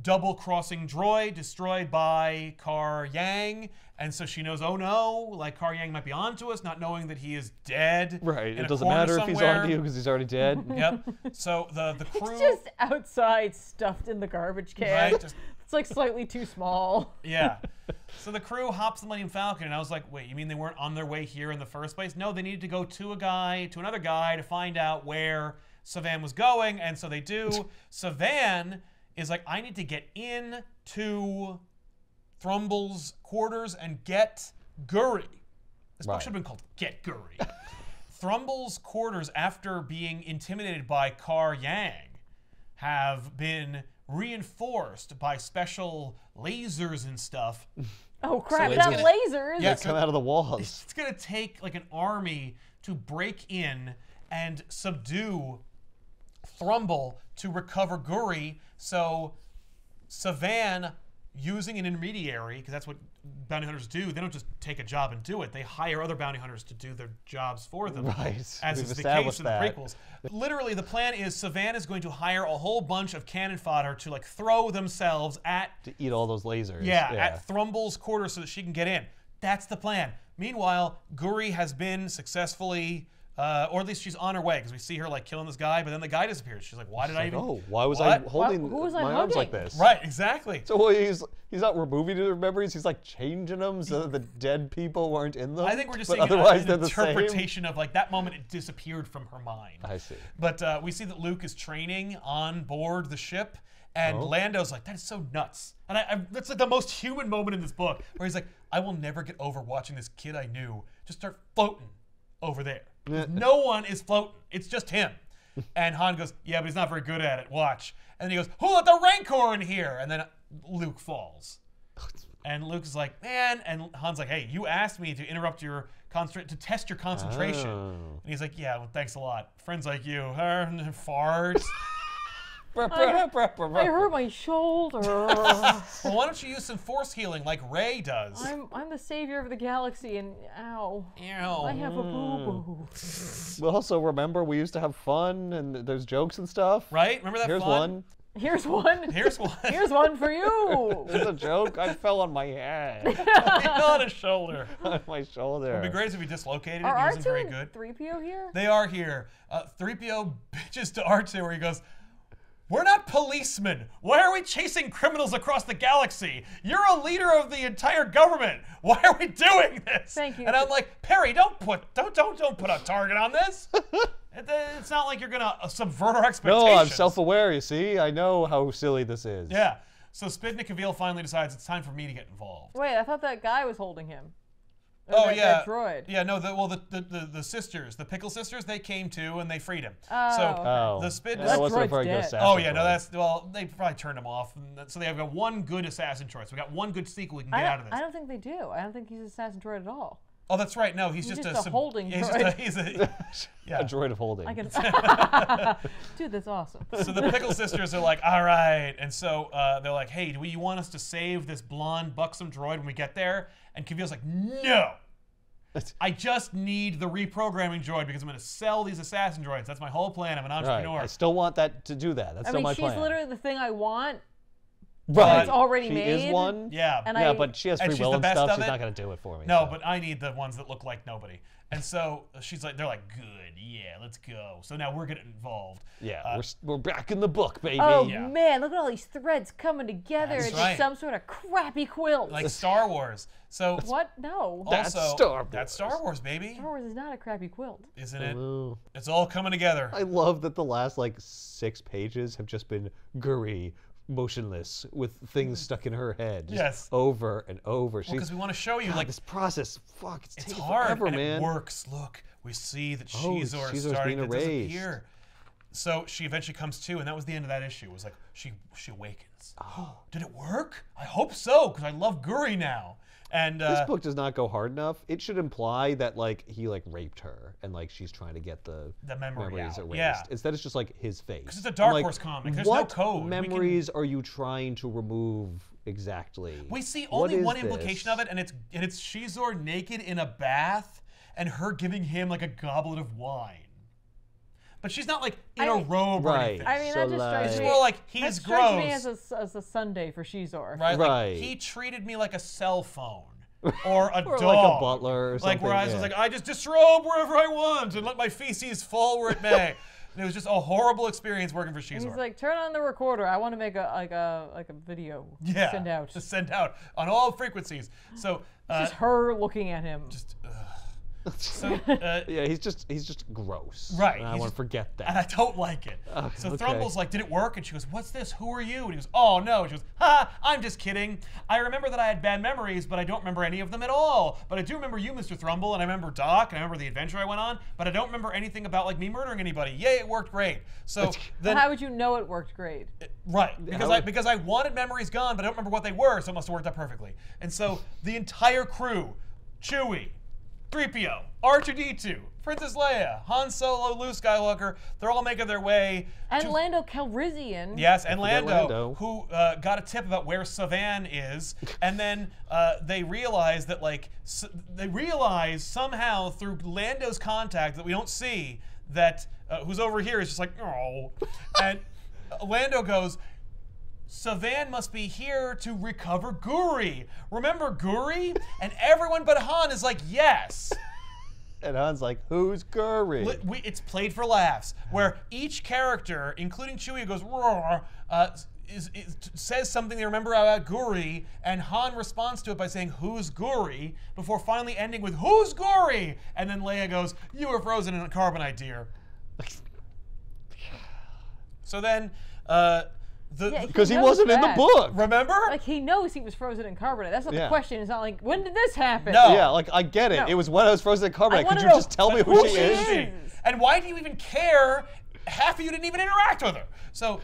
Speaker 1: double-crossing droid destroyed by Kar Yang, and so she knows, oh no, like Kar Yang might be onto us, not knowing that he is dead.
Speaker 2: Right. It doesn't
Speaker 1: corner
Speaker 2: matter if he's
Speaker 1: somewhere.
Speaker 2: on you because he's already dead.
Speaker 1: Yep. So the the crew.
Speaker 3: It's just outside, stuffed in the garbage can.
Speaker 1: Right, just-
Speaker 3: It's like slightly too small.
Speaker 1: Yeah. So the crew hops the Millennium Falcon, and I was like, wait, you mean they weren't on their way here in the first place? No, they needed to go to a guy, to another guy, to find out where Savan was going, and so they do. Savan is like, I need to get in to Thrumble's quarters and get Guri. This book
Speaker 2: Right.
Speaker 1: should have been called Get Guri. Thrumble's quarters, after being intimidated by Kar Yang, have been reinforced by special lasers and stuff.
Speaker 3: Oh crap!
Speaker 2: it's
Speaker 3: that
Speaker 2: gonna-
Speaker 3: laser.
Speaker 1: Yeah,
Speaker 2: Come out of the walls.
Speaker 1: It's gonna take like an army to break in and subdue Thrumble to recover Guri. So Savan, using an intermediary, because that's what bounty hunters do, they don't just take a job and do it. They hire other bounty hunters to do their jobs for them.
Speaker 2: Right.
Speaker 1: As
Speaker 2: We've
Speaker 1: is the case in the prequels. Literally, the plan is Savan is going to hire a whole bunch of cannon fodder to like throw themselves at
Speaker 2: To eat all those lasers.
Speaker 1: yeah, at Thrumble's quarters so that she can get in. That's the plan. Meanwhile, Guri has been successfully, uh, or at least she's on her way because we see her like killing this guy, but then the guy disappears. She's like, "Why did I even?"
Speaker 2: oh, why was
Speaker 1: What?
Speaker 2: I holding
Speaker 3: who was I
Speaker 2: my arms like
Speaker 3: hugging?
Speaker 2: this?
Speaker 1: Right, exactly.
Speaker 2: So well, he's he's not removing their memories. He's like changing them so that the dead people weren't in them.
Speaker 1: I think we're just
Speaker 2: but
Speaker 1: seeing an-
Speaker 2: otherwise
Speaker 1: an
Speaker 2: they're the same.
Speaker 1: interpretation of like that moment it disappeared from her mind.
Speaker 2: I see.
Speaker 1: But uh, we see that Luke is training on board the ship, and
Speaker 2: Oh.
Speaker 1: Lando's like, "That is so nuts." And I, I, that's like the most human moment in this book, where he's like, "I will never get over watching this kid I knew just start floating over there. No one is floating; it's just him." And Han goes, "Yeah, but he's not very good at it. Watch." And then he goes, "Who let the Rancor in here?" And then Luke falls. And Luke is like, man, and Han's like, hey, you asked me to interrupt your concentration, to test your concentration.
Speaker 2: Oh.
Speaker 1: And he's like, yeah, well, thanks a lot. Friends like you, uh, farts.
Speaker 3: I hurt my shoulder.
Speaker 1: well, why don't you use some force healing like Rey does?
Speaker 3: I'm I'm the savior of the galaxy, and ow,
Speaker 1: Ew.
Speaker 3: I have a boo boo.
Speaker 2: Well, also remember we used to have fun and there's jokes and stuff.
Speaker 1: Right? Remember that
Speaker 2: Here's
Speaker 1: fun?
Speaker 2: one.
Speaker 3: Here's one.
Speaker 1: Here's one.
Speaker 3: Here's one for you.
Speaker 2: There's a joke. I fell on my head,
Speaker 1: Not a shoulder.
Speaker 2: on my shoulder.
Speaker 1: It'd be great if he dislocated it.
Speaker 3: Are R2
Speaker 1: very
Speaker 3: and
Speaker 1: good.
Speaker 3: three PO here?
Speaker 1: They are here. Uh, 3PO bitches to R2 where he goes, We're not policemen. Why are we chasing criminals across the galaxy? You're a leader of the entire government. Why are we doing this?
Speaker 3: Thank you.
Speaker 1: And I'm like, Perry, don't put don't don't don't put a target on this. It's not like you're gonna uh, subvert our expectations.
Speaker 2: no, I'm self-aware. You see, I know how silly this is.
Speaker 1: Yeah. So Spidnik Kavil finally decides it's time for me to get involved.
Speaker 3: Wait, I thought that guy was holding him. Or
Speaker 1: Oh
Speaker 3: that,
Speaker 1: yeah,
Speaker 3: that droid.
Speaker 1: Yeah, no. The, well, the, the the the sisters, the pickle sisters, they came too and they freed him.
Speaker 3: Oh,
Speaker 1: so
Speaker 3: okay.
Speaker 2: Oh,
Speaker 1: the Spid.
Speaker 2: that
Speaker 3: That
Speaker 2: wasn't a
Speaker 3: droid's
Speaker 2: very
Speaker 3: dead.
Speaker 1: Oh yeah, no, that's well, they probably turned him off. and that- So they have got one good assassin choice. We got one good sequel we can get out of this.
Speaker 3: I don't think they do. I don't think he's an assassin droid at all.
Speaker 1: Oh, that's right. No, he's,
Speaker 3: He's
Speaker 1: just,
Speaker 3: just a
Speaker 1: sub-
Speaker 3: holding
Speaker 1: He's
Speaker 3: droid.
Speaker 1: just a, he's a yeah.
Speaker 2: a droid of holding.
Speaker 3: I can. Dude, that's awesome.
Speaker 1: So the pickle sisters are like, all right, and so uh, they're like, hey, do you want us to save this blonde buxom droid when we get there? And Cavil's like, no. I just need the reprogramming droid because I'm going to sell these assassin droids. That's my whole plan. I'm an
Speaker 2: Right.
Speaker 1: entrepreneur.
Speaker 2: I still want that to do that. That's
Speaker 3: I
Speaker 2: still
Speaker 3: mean,
Speaker 2: my
Speaker 3: she's
Speaker 2: plan.
Speaker 3: literally the thing I want.
Speaker 2: right.
Speaker 3: it's already
Speaker 2: she
Speaker 3: made.
Speaker 2: is one.
Speaker 1: yeah.
Speaker 3: And
Speaker 2: yeah,
Speaker 3: I-
Speaker 2: but she has
Speaker 1: and
Speaker 2: free
Speaker 1: she's
Speaker 2: will
Speaker 1: the
Speaker 2: and stuff. She's
Speaker 1: it?
Speaker 2: not gonna do it for me.
Speaker 1: No,
Speaker 2: so.
Speaker 1: but I need the ones that look like nobody. And so she's like, they're like, good, yeah, let's go. So now we're getting involved.
Speaker 2: yeah,
Speaker 1: Uh,
Speaker 2: we're we're back in the book, baby.
Speaker 3: Oh
Speaker 1: Yeah.
Speaker 3: man, look at all these threads coming together.
Speaker 1: That's
Speaker 3: it's
Speaker 1: right.
Speaker 3: some sort of crappy quilt.
Speaker 1: like Star Wars. So
Speaker 3: what? No.
Speaker 2: That's
Speaker 1: also,
Speaker 2: Star
Speaker 1: That's Star Wars, baby,
Speaker 3: Star Wars is not a crappy quilt.
Speaker 1: isn't it?
Speaker 2: Ooh.
Speaker 1: It's all coming together.
Speaker 2: I love that the last like six pages have just been Guri motionless with things mm. stuck in her head.
Speaker 1: Yes.
Speaker 2: Over and over.
Speaker 1: Because
Speaker 2: She's
Speaker 1: we want to show you,
Speaker 2: God,
Speaker 1: like,
Speaker 2: this process. Fuck, it's,
Speaker 1: it's hard
Speaker 2: forever,
Speaker 1: and
Speaker 2: man.
Speaker 1: it works. Look, we see that
Speaker 2: Oh,
Speaker 1: Xizor is starting to disappear. So she eventually comes to, and that was the end of that issue. It was like she she awakens. Oh, did it work? I hope so, because I love Guri now. And uh,
Speaker 2: This book does not go hard enough. It should imply that like he like raped her and like she's trying to get the,
Speaker 1: The memory
Speaker 2: memories
Speaker 1: out,
Speaker 2: erased.
Speaker 1: yeah.
Speaker 2: Instead, it's just like his face.
Speaker 1: Because it's a Dark
Speaker 2: like,
Speaker 1: Horse comic. There's no code. We can-
Speaker 2: memories are you trying to remove exactly?
Speaker 1: We see only one implication of it, and it's and it's Xizor naked in a bath, and her giving him like a goblet of wine. But she's not like in a
Speaker 3: I-
Speaker 1: robe or
Speaker 2: Right.
Speaker 1: anything.
Speaker 3: I mean,
Speaker 2: So,
Speaker 3: that just strikes
Speaker 2: like-
Speaker 3: me.
Speaker 1: It's more like
Speaker 3: that
Speaker 1: he's
Speaker 3: strikes me as a, as a Sunday for Xizor.
Speaker 1: right?
Speaker 2: Right.
Speaker 1: Like, he treated me like a cell phone or a
Speaker 2: Or
Speaker 1: dog.
Speaker 2: like a butler or
Speaker 1: Like where I was
Speaker 2: yeah.
Speaker 1: like, I just disrobe wherever I want and let my feces fall where it may. and it was just a horrible experience working for Xizor.
Speaker 3: And he's like, turn on the recorder. I want to make a like a like a video. to Send out.
Speaker 1: to
Speaker 3: Just,
Speaker 1: send out on all frequencies. So, uh,
Speaker 3: her looking at him.
Speaker 1: just, ugh. So, uh,
Speaker 2: Yeah, he's just he's just gross.
Speaker 1: Right,
Speaker 2: And I
Speaker 1: he's
Speaker 2: want to forget that.
Speaker 1: and I don't like it.
Speaker 2: Oh,
Speaker 1: so
Speaker 2: okay.
Speaker 1: Thrumble's like, "Did it work?" And she goes, "What's this? Who are you?" And he goes, "Oh no." And she goes, "Ha! I'm just kidding. I remember that I had bad memories, but I don't remember any of them at all. But I do remember you, Mr. Thrumble, and I remember Doc, and I remember the adventure I went on. But I don't remember anything about like me murdering anybody. Yay, it worked great. So then,
Speaker 3: Well, how would you know it worked great?
Speaker 1: right, because
Speaker 2: How
Speaker 1: I because I wanted memories gone, but I don't remember what they were, so it must have worked out perfectly. And so the entire crew, Chewie, 3PO, R2D2, Princess Leia, Han Solo, Luke Skywalker, they're all making their way
Speaker 3: And
Speaker 1: to
Speaker 3: Lando Calrissian.
Speaker 1: Yes, and Lando,
Speaker 2: Lando.
Speaker 1: who uh, got a tip about where Savan is, and then uh, they realize that like s- they realize somehow through Lando's contact that we don't see that uh, who's over here is just like oh, and Lando goes. Savan must be here to recover Guri. Remember Guri? And everyone but Han is like, yes.
Speaker 2: and Han's like, "Who's Guri?"
Speaker 1: We, it's played for laughs, where each character, including Chewie, goes roar, uh, is, is, says something they remember about Guri, and Han responds to it by saying "Who's Guri?" before finally ending with "Who's Guri?" and then Leia goes, "You were frozen in carbonite, dear." So then, uh, the
Speaker 3: Yeah,
Speaker 2: Because he wasn't in the book.
Speaker 1: remember?
Speaker 3: Like he knows he was frozen in carbonite. That's not
Speaker 2: Yeah.
Speaker 3: the question. It's not like when did this happen?
Speaker 1: No.
Speaker 2: Yeah, like I get it.
Speaker 3: No.
Speaker 2: It was when I was frozen in carbonite. Could you
Speaker 3: know
Speaker 2: just tell me who,
Speaker 1: who
Speaker 2: she
Speaker 1: she
Speaker 2: is?
Speaker 1: is she?
Speaker 3: is?
Speaker 1: And why do you even care? Half of you didn't even interact with her. So,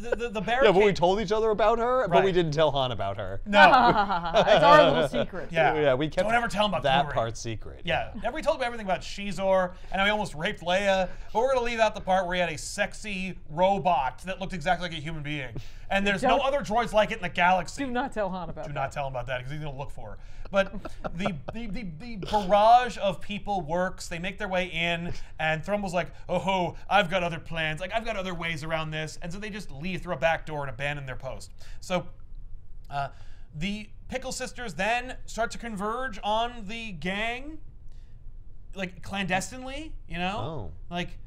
Speaker 1: the, the, the barricade.
Speaker 2: Yeah, but we told each other about her, but we didn't tell Han about her.
Speaker 1: No.
Speaker 3: it's our little secret.
Speaker 1: Yeah.
Speaker 2: Yeah, we kept
Speaker 1: Don't ever tell him about
Speaker 2: that
Speaker 1: Guri.
Speaker 2: part secret.
Speaker 1: Yeah, and we told him everything about Xizor, and how he almost raped Leia, but we're gonna leave out the part where he had a sexy robot that looked exactly like a human being. And there's no
Speaker 3: Don't-
Speaker 1: other droids like it in the galaxy.
Speaker 3: Do not tell Han about
Speaker 1: Do
Speaker 3: that.
Speaker 1: not tell him about that because he's gonna look for her. But the, the, the, the barrage of people works. They make their way in, and Thrumble's like, "Oh, ho, I've got other plans. Like I've got other ways around this." And so they just leave through a back door and abandon their post. So uh, the Pickle Sisters then start to converge on the gang, like clandestinely. You know,
Speaker 2: Oh.
Speaker 1: like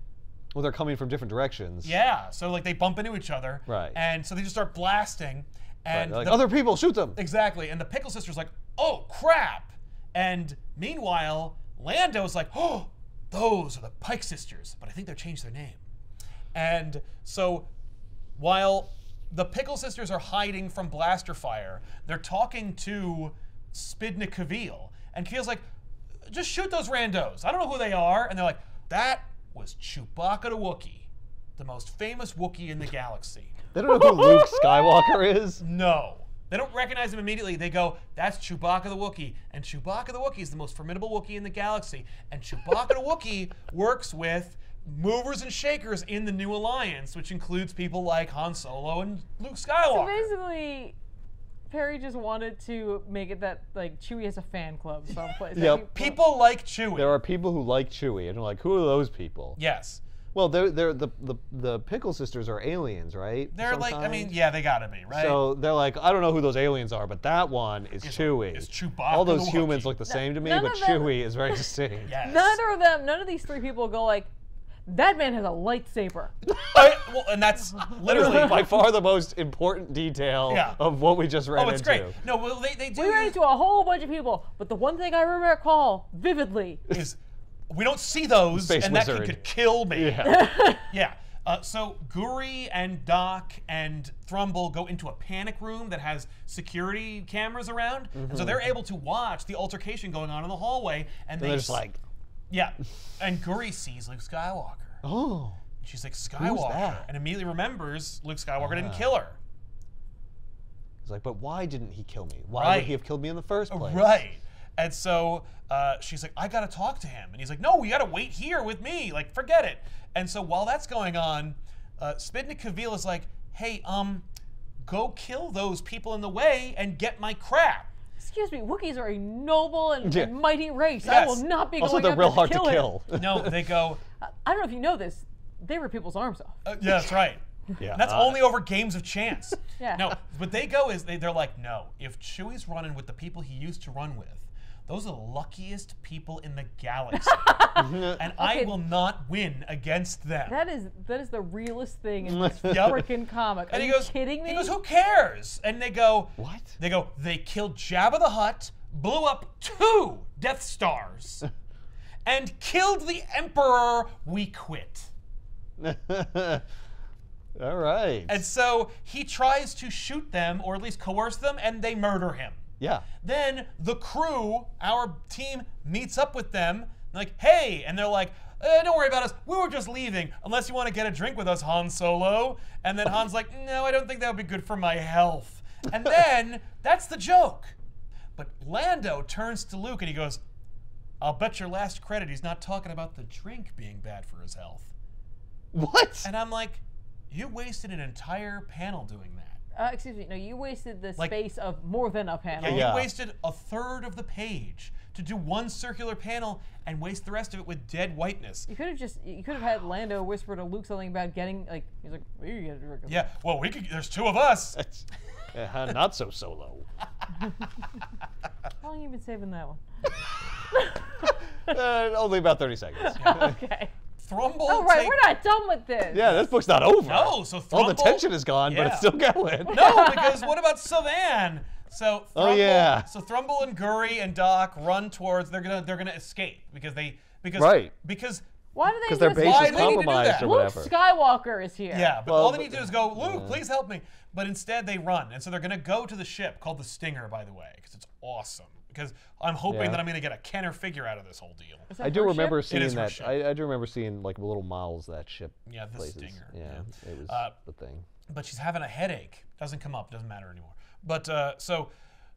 Speaker 2: Well, they're coming from different directions.
Speaker 1: yeah. So like they bump into each other,
Speaker 2: Right.
Speaker 1: And so they just start blasting, and
Speaker 2: they're like,
Speaker 1: the-
Speaker 2: other people, shoot them.
Speaker 1: Exactly. And the Pickle Sister's like, oh, crap. And meanwhile, Lando's like, oh, those are the Pike Sisters. But I think they've changed their name. And so while the Pickle Sisters are hiding from blaster fire, they're talking to Spidna Kavil. And Kavil's like, just shoot those randos. I don't know who they are. And they're like, that was Chewbacca the Wookiee, the most famous Wookiee in the galaxy.
Speaker 2: They don't know who Luke Skywalker is.
Speaker 1: No. They don't recognize him immediately. They go, that's Chewbacca the Wookiee. And Chewbacca the Wookiee is the most formidable Wookiee in the galaxy. And Chewbacca the Wookiee works with movers and shakers in the new alliance, which includes people like Han Solo and Luke Skywalker.
Speaker 3: So
Speaker 1: Skywalker.
Speaker 3: basically, Perry just wanted to make it that like Chewie has a fan club someplace. that
Speaker 2: Yep.
Speaker 1: people like Chewie.
Speaker 2: There are people who like Chewie, and they're like, who are those people?
Speaker 1: yes.
Speaker 2: Well, they're, they're the, the the Pickle Sisters are aliens, right?
Speaker 1: They're
Speaker 2: Some
Speaker 1: like, I mean, yeah, they gotta be, right?
Speaker 2: So they're like, I don't know who those aliens are, but that one is Chewie.
Speaker 1: is Chewbacca
Speaker 2: All those humans look the same to me,
Speaker 3: none
Speaker 2: but
Speaker 3: of them-
Speaker 2: Chewie is very distinct.
Speaker 1: yes.
Speaker 3: Neither of them, none of these three people go like, that man has a lightsaber.
Speaker 1: I- well, and that's literally
Speaker 2: By far the most important detail
Speaker 1: Yeah.
Speaker 2: of what we just read
Speaker 1: Oh, it's
Speaker 2: into.
Speaker 1: great. No, well, they, they do
Speaker 3: We ran into a whole bunch of people, but the one thing I recall vividly
Speaker 1: is we don't see those,
Speaker 2: Space
Speaker 1: and that
Speaker 2: wizard.
Speaker 1: could, could kill me.
Speaker 2: Yeah.
Speaker 1: Yeah. Uh, so Guri and Doc and Thrumble go into a panic room that has security cameras around, and
Speaker 2: Mm-hmm.
Speaker 1: so they're able to watch the altercation going on in the hallway. And, they
Speaker 2: and they're just
Speaker 1: s-
Speaker 2: like,
Speaker 1: yeah. And Guri sees Luke Skywalker.
Speaker 2: oh.
Speaker 1: And she's like Skywalker, and immediately remembers Luke Skywalker didn't
Speaker 2: Ah.
Speaker 1: kill her.
Speaker 2: He's like, but why didn't he kill me? Why
Speaker 1: Right.
Speaker 2: would he have killed me in the first place?
Speaker 1: Right. And so uh, she's like, I gotta talk to him. And he's like, No, we gotta wait here with me. Like, forget it. And so while that's going on, uh, Spidnik Kavil is like, Hey, um, go kill those people in the way and get my crap.
Speaker 3: Excuse me, Wookiees are a noble and,
Speaker 2: Yeah.
Speaker 3: and mighty race. I will not be
Speaker 2: Also,
Speaker 3: going
Speaker 2: they're real
Speaker 3: there
Speaker 2: hard to
Speaker 3: kill him.
Speaker 2: kill.
Speaker 1: No, they go,
Speaker 3: I don't know if you know this. They rip people's arms off.
Speaker 1: uh, yeah, that's right.
Speaker 2: Yeah,
Speaker 1: And that's
Speaker 2: uh,
Speaker 1: only over games of chance.
Speaker 3: Yeah.
Speaker 1: No, what they go is they, they're like, no, if Chewie's running with the people he used to run with, those are the luckiest people in the galaxy. and I
Speaker 3: Okay.
Speaker 1: will not win against them.
Speaker 3: That is that is the realest thing in this
Speaker 1: Yep.
Speaker 3: freaking comic. Are
Speaker 1: and he
Speaker 3: you
Speaker 1: goes,
Speaker 3: kidding me?
Speaker 1: He goes, who cares? And they go,
Speaker 2: What?
Speaker 1: They go, they killed Jabba the Hutt, blew up two Death Stars, and killed the Emperor. We quit.
Speaker 2: All right.
Speaker 1: And so he tries to shoot them, or at least coerce them, and they murder him.
Speaker 2: Yeah.
Speaker 1: Then the crew, our team, meets up with them, like, hey, and they're like, eh, don't worry about us. We were just leaving, unless you want to get a drink with us, Han Solo. And then Han's like, no, I don't think that would be good for my health. And then that's the joke. But Lando turns to Luke and he goes, I'll bet your last credit he's not talking about the drink being bad for his health.
Speaker 2: What?
Speaker 1: And I'm like, you wasted an entire panel doing that.
Speaker 3: Uh, excuse me. No, you wasted the
Speaker 1: Like-
Speaker 3: space of more than a panel.
Speaker 1: Yeah,
Speaker 2: Yeah.
Speaker 1: you wasted a third of the page to do one circular panel and waste the rest of it with dead whiteness.
Speaker 3: You could have just you could have had Lando whisper to Luke something about getting like he's like we can get a drink. of
Speaker 1: Yeah, well, we could. There's two of us.
Speaker 2: That's uh, not so solo.
Speaker 3: How long have you been saving that one?
Speaker 2: Uh, only about 30 seconds.
Speaker 3: Okay.
Speaker 1: Thrumble.
Speaker 3: Oh right,
Speaker 1: take-
Speaker 3: we're not done with this.
Speaker 2: yeah, this book's not over.
Speaker 1: No, so
Speaker 2: All the tension is gone, but it's still going.
Speaker 1: No, because what about Savan? So oh, Thrumble,
Speaker 2: Oh, yeah.
Speaker 1: So Thrumble and Guri and Doc run towards. They're gonna they're gonna escape because they because
Speaker 2: Right.
Speaker 1: because
Speaker 3: Why do they?
Speaker 2: Because their base
Speaker 1: Why
Speaker 2: is
Speaker 1: they need to do
Speaker 2: compromised
Speaker 1: that?
Speaker 2: or
Speaker 3: Luke. Skywalker is here.
Speaker 1: yeah, but
Speaker 2: Well,
Speaker 1: all they need to do is go, Luke, please help me. But instead they run, and so they're gonna go to the ship called the Stinger, by the way, because it's awesome. Because I'm hoping
Speaker 2: Yeah.
Speaker 1: that I'm gonna get a Kenner figure out of this whole deal.
Speaker 3: That
Speaker 2: I do remember
Speaker 3: ship?
Speaker 2: seeing that. I, I do remember seeing like little models of that ship.
Speaker 1: Yeah, the
Speaker 2: places.
Speaker 1: Stinger,
Speaker 2: Yeah,
Speaker 1: yeah.
Speaker 2: it was
Speaker 1: Uh,
Speaker 2: the thing.
Speaker 1: but she's having a headache. Doesn't come up. Doesn't matter anymore. But uh, so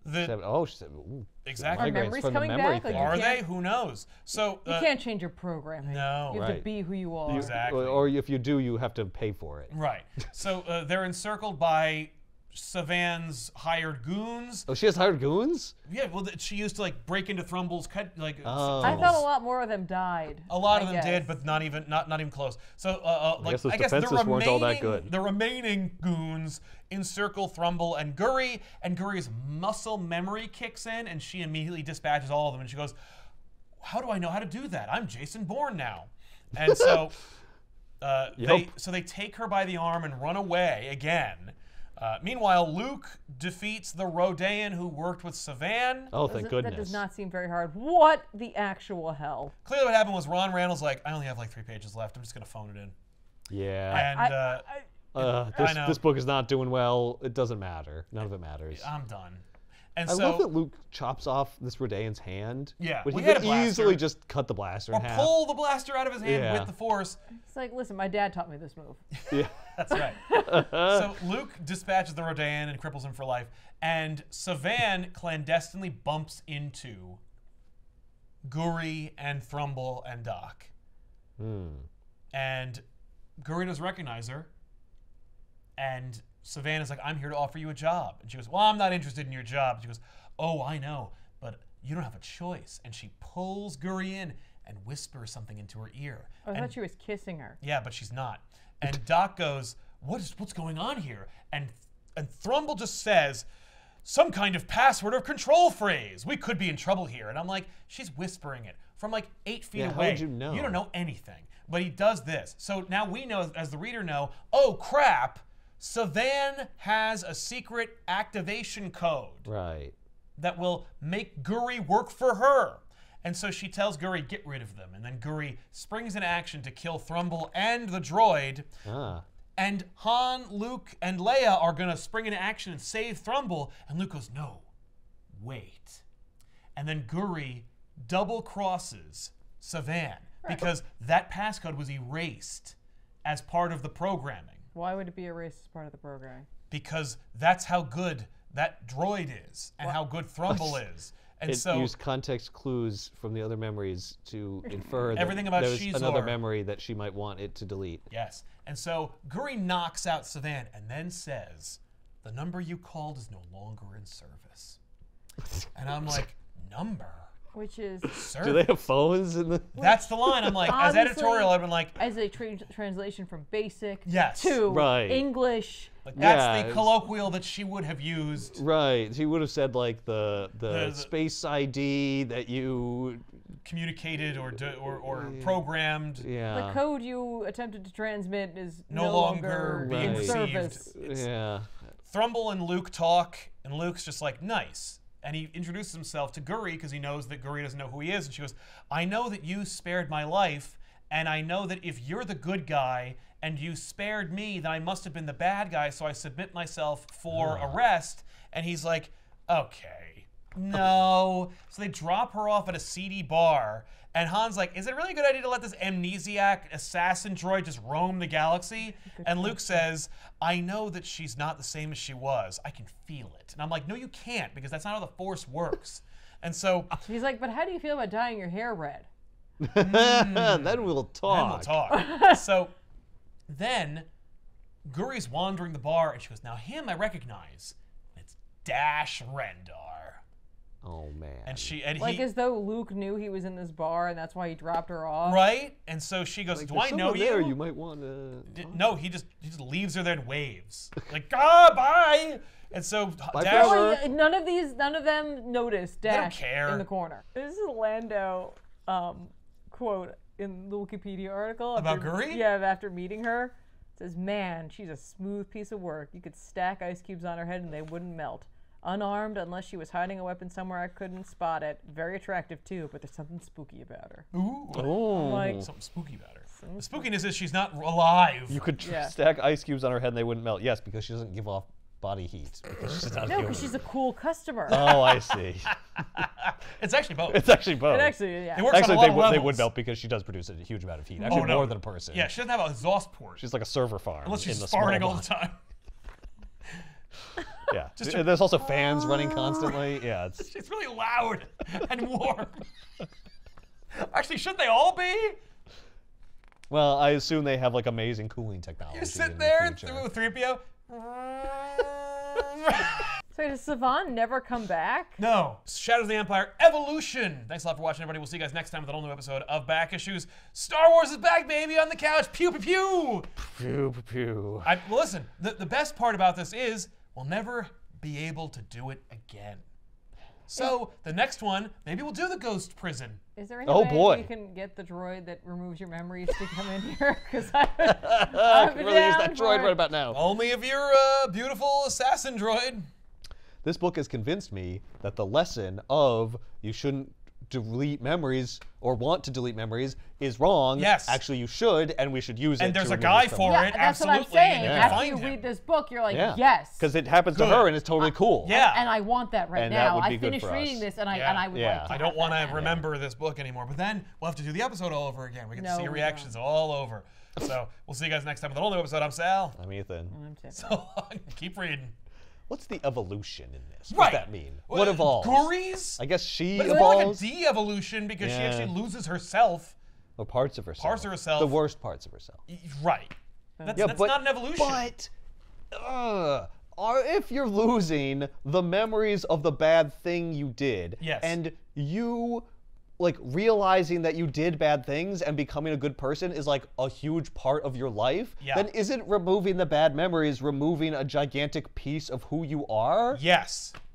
Speaker 1: the
Speaker 2: Seven- Oh, she said, ooh,
Speaker 1: exactly
Speaker 3: Are memories
Speaker 2: from the
Speaker 3: coming
Speaker 2: memory
Speaker 3: back? Like,
Speaker 1: are they? Who knows? So
Speaker 3: You
Speaker 1: uh,
Speaker 3: can't change your programming.
Speaker 1: No.
Speaker 3: You have to be who you are.
Speaker 1: exactly.
Speaker 2: Or, or if you do, you have to pay for it.
Speaker 1: right. So uh, they're encircled by Savan's hired goons.
Speaker 2: Oh, she has hired goons.
Speaker 1: Yeah, well, she used to like break into Thrumble's cut, like.
Speaker 2: Oh.
Speaker 3: I thought a lot more of them died.
Speaker 1: A lot
Speaker 3: I
Speaker 1: of them
Speaker 3: guess.
Speaker 1: did, but not even not not even close. So, uh, uh, like
Speaker 2: guess those
Speaker 1: I guess the
Speaker 2: defenses weren't all that good.
Speaker 1: the remaining goons encircle Thrumble and Guri, and Guri's muscle memory kicks in, and she immediately dispatches all of them, and she goes, "How do I know how to do that? I'm Jason Bourne now." And so, uh, they so they take her by the arm and run away again. Uh, meanwhile, Luke defeats the Rodian who worked with Savan.
Speaker 2: Oh, thank goodness.
Speaker 3: That does not seem very hard. What the actual hell?
Speaker 1: Clearly, what happened was Ron Randall's like, "I only have like three pages left. I'm just gonna phone it in."
Speaker 2: Yeah.
Speaker 1: And
Speaker 3: I,
Speaker 1: uh,
Speaker 3: I,
Speaker 2: uh,
Speaker 1: I
Speaker 2: this,
Speaker 1: know.
Speaker 2: this book is not doing well. It doesn't matter. None of it matters.
Speaker 1: I'm done. And
Speaker 2: I
Speaker 1: so,
Speaker 2: love that Luke chops off this Rodian's hand.
Speaker 1: Yeah,
Speaker 2: When
Speaker 1: we
Speaker 2: he
Speaker 1: had
Speaker 2: could
Speaker 1: a
Speaker 2: easily just cut the blaster
Speaker 1: or
Speaker 2: in half.
Speaker 1: pull the blaster out of his hand
Speaker 2: Yeah.
Speaker 1: with the force.
Speaker 3: it's like, listen, my dad taught me this move.
Speaker 2: Yeah.
Speaker 1: That's right. so Luke dispatches the Rodan and cripples him for life, and Savan clandestinely bumps into Guri and Thrumble and Doc.
Speaker 2: Hmm.
Speaker 1: And Guri doesn't recognize her. And Savannah's like, I'm here to offer you a job. And she goes, Well, I'm not interested in your job. She goes, Oh, I know, but you don't have a choice. And she pulls Guri in and whispers something into her ear.
Speaker 3: Oh, I
Speaker 1: and
Speaker 3: thought she was kissing her.
Speaker 1: yeah, but she's not. And Doc goes, "What is what's going on here?" And and Thrumble just says, "Some kind of password or control phrase. We could be in trouble here." And I'm like, she's whispering it from like eight feet
Speaker 2: Yeah, how
Speaker 1: away.
Speaker 2: would you know?
Speaker 1: You don't know anything. But he does this. So now we know, as the reader know, oh crap, Savan has a secret activation code
Speaker 2: Right.
Speaker 1: that will make Guri work for her. And so she tells Guri, get rid of them. And then Guri springs into action to kill Thrumble and the droid.
Speaker 2: Ah.
Speaker 1: And Han, Luke, and Leia are going to spring into action and save Thrumble. And Luke goes, no, wait. And then Guri double crosses Savan because that passcode was erased as part of the programming
Speaker 3: Why would it be erased as part of the program?
Speaker 1: because that's how good that droid is and how good Thrumble is. And
Speaker 2: It
Speaker 1: so
Speaker 2: used context clues from the other memories to infer that
Speaker 1: Everything about
Speaker 2: there's another memory that she might want it to delete.
Speaker 1: Yes. And so Guri knocks out Savan and then says, the number you called is no longer in service. And I'm like, number?
Speaker 3: Which is
Speaker 2: Do they have phones in the?
Speaker 1: That's the line. I'm like, as
Speaker 3: Obviously-
Speaker 1: editorial, I've been like,
Speaker 3: as a tra- translation from basic
Speaker 1: Yes.
Speaker 3: to
Speaker 2: Right.
Speaker 3: English.
Speaker 1: like that's
Speaker 2: Yeah,
Speaker 1: the
Speaker 2: it's-
Speaker 1: colloquial that she would have used.
Speaker 2: Right. She would have said like the the,
Speaker 1: The- the-
Speaker 2: space ID that you.
Speaker 1: communicated or do, or, or programmed
Speaker 2: Yeah.
Speaker 3: The code you attempted to transmit is
Speaker 1: no,
Speaker 3: no,
Speaker 1: longer being
Speaker 3: in
Speaker 2: Right.
Speaker 3: service.
Speaker 1: received.
Speaker 2: yeah.
Speaker 1: Thrumble and Luke talk, and Luke's just like, nice. And he introduces himself to Guri because he knows that Guri doesn't know who he is. And she goes, I know that you spared my life, and I know that if you're the good guy and you spared me, then I must have been the bad guy, so I submit myself for arrest. And he's like, okay, no. so they drop her off at a seedy bar. And Han's like, is it really a good idea to let this amnesiac assassin droid just roam the galaxy? And Luke says, I know that she's not the same as she was. I can feel it. And I'm like, no, you can't, because that's not how the Force works. And so
Speaker 3: He's like, but how do you feel about dyeing your hair red?
Speaker 2: then we'll talk.
Speaker 1: then we'll talk. so then Guri's wandering the bar, and she goes, now him I recognize. It's Dash Rendar.
Speaker 2: Oh man.
Speaker 1: And she, and
Speaker 3: Like
Speaker 1: he,
Speaker 3: as though Luke knew he was in this bar and that's why he dropped her off.
Speaker 1: right? And so she goes,
Speaker 2: Like,
Speaker 1: do I know
Speaker 2: someone there
Speaker 1: you?
Speaker 2: you might want to.
Speaker 1: D- No, he just he just leaves her there and waves. Like, ah, bye. And so
Speaker 2: Bye
Speaker 1: Dash,
Speaker 2: forever.
Speaker 3: None of these, none of them noticed
Speaker 1: don't
Speaker 3: Dash
Speaker 1: care.
Speaker 3: in the corner. This is Lando um, quote in the Wikipedia article
Speaker 1: About
Speaker 3: after-
Speaker 1: Guri?
Speaker 3: Yeah, after meeting her, it says, "Man, she's a smooth piece of work. You could stack ice cubes on her head and they wouldn't melt. Unarmed, unless she was hiding a weapon somewhere I couldn't spot it. Very attractive too, but there's something spooky about her.
Speaker 1: ooh,
Speaker 2: Oh.
Speaker 3: Like,
Speaker 1: something spooky about her. The spookiness is she's not alive.
Speaker 2: You could tr-
Speaker 3: Yeah.
Speaker 2: stack ice cubes on her head and they wouldn't melt. Yes, because she doesn't give off body heat. Because she's not
Speaker 3: no, because she's a cool customer.
Speaker 2: Oh, I see.
Speaker 1: it's actually both.
Speaker 2: It's actually both.
Speaker 3: it actually, yeah.
Speaker 1: It works
Speaker 2: Actually,
Speaker 1: on a
Speaker 2: they,
Speaker 1: lot
Speaker 2: would,
Speaker 1: of
Speaker 2: they would melt because she does produce a huge amount of heat. Oh, actually,
Speaker 1: Oh, no.
Speaker 2: more than a person.
Speaker 1: Yeah, she doesn't have an exhaust port.
Speaker 2: She's like a server farm.
Speaker 1: unless she's
Speaker 2: in the small
Speaker 1: farting all the time.
Speaker 2: Yeah.
Speaker 1: Just
Speaker 2: And There's also fans running constantly. Yeah, it's
Speaker 1: It's really loud and warm. Actually, shouldn't they all be?
Speaker 2: well, I assume they have like amazing cooling technology.
Speaker 1: You sit
Speaker 2: in
Speaker 1: there
Speaker 2: the future.
Speaker 1: through 3PO.
Speaker 3: So does Savan never come back?
Speaker 1: No. Shadows of the Empire Evolution. Thanks a lot for watching, everybody. We'll see you guys next time with an all new episode of Back Issues. Star Wars is back, baby, on the couch. Pew, pew, pew.
Speaker 2: Pew, pew, pew.
Speaker 1: I, well, listen, the, the best part about this is we'll never be able to do it again. So the next one, maybe we'll do the ghost prison.
Speaker 3: Is there any
Speaker 2: Oh,
Speaker 3: way
Speaker 2: boy.
Speaker 3: you can get the droid that removes your memories to come in here? Because I,
Speaker 2: I
Speaker 3: I'm
Speaker 2: can really use
Speaker 3: down
Speaker 2: that
Speaker 3: for
Speaker 2: droid
Speaker 3: it.
Speaker 2: right about now.
Speaker 1: Only if you're a beautiful assassin droid.
Speaker 2: This book has convinced me that the lesson of you shouldn't delete memories or want to delete memories is wrong.
Speaker 1: Yes.
Speaker 2: Actually, you should, and we should use it.
Speaker 1: And there's
Speaker 2: to
Speaker 1: a
Speaker 2: remove
Speaker 1: guy
Speaker 2: it from
Speaker 1: for
Speaker 3: Yeah,
Speaker 1: it,
Speaker 3: that's what
Speaker 1: absolutely.
Speaker 3: I'm saying.
Speaker 1: and you
Speaker 3: After you
Speaker 1: him.
Speaker 3: read this book, you're like,
Speaker 2: Yeah.
Speaker 3: yes.
Speaker 2: Because it happens to her and it's totally cool.
Speaker 1: Yeah.
Speaker 3: and I want that right
Speaker 2: And that
Speaker 3: now.
Speaker 2: would be
Speaker 3: I finished reading this, and I
Speaker 1: Yeah.
Speaker 3: and I would
Speaker 2: Yeah.
Speaker 3: like to.
Speaker 1: I don't want to
Speaker 3: happen.
Speaker 1: remember this book anymore, but then we'll have to do the episode all over again. We get to
Speaker 3: No,
Speaker 1: see your
Speaker 3: we
Speaker 1: reactions all over. So we'll see you guys next time with an all new episode. I'm Sal.
Speaker 2: I'm Ethan.
Speaker 3: I'm tipping.
Speaker 1: So long. Keep reading.
Speaker 2: What's the evolution in this?
Speaker 1: Right.
Speaker 2: What does that mean? What evolves?
Speaker 1: Gories?
Speaker 2: I guess she
Speaker 1: But it's more like a de-evolution because she actually loses herself.
Speaker 2: or parts of herself.
Speaker 1: Parts of herself.
Speaker 2: The worst parts of herself.
Speaker 1: Y- Right. That's,
Speaker 2: Yeah,
Speaker 1: that's
Speaker 2: but,
Speaker 1: not an evolution.
Speaker 2: But uh, are, if you're losing the memories of the bad thing you did,
Speaker 1: Yes.
Speaker 2: and you like realizing that you did bad things and becoming a good person is like a huge part of your life,
Speaker 1: Yeah.
Speaker 2: then isn't removing the bad memories removing a gigantic piece of who you are?
Speaker 1: yes.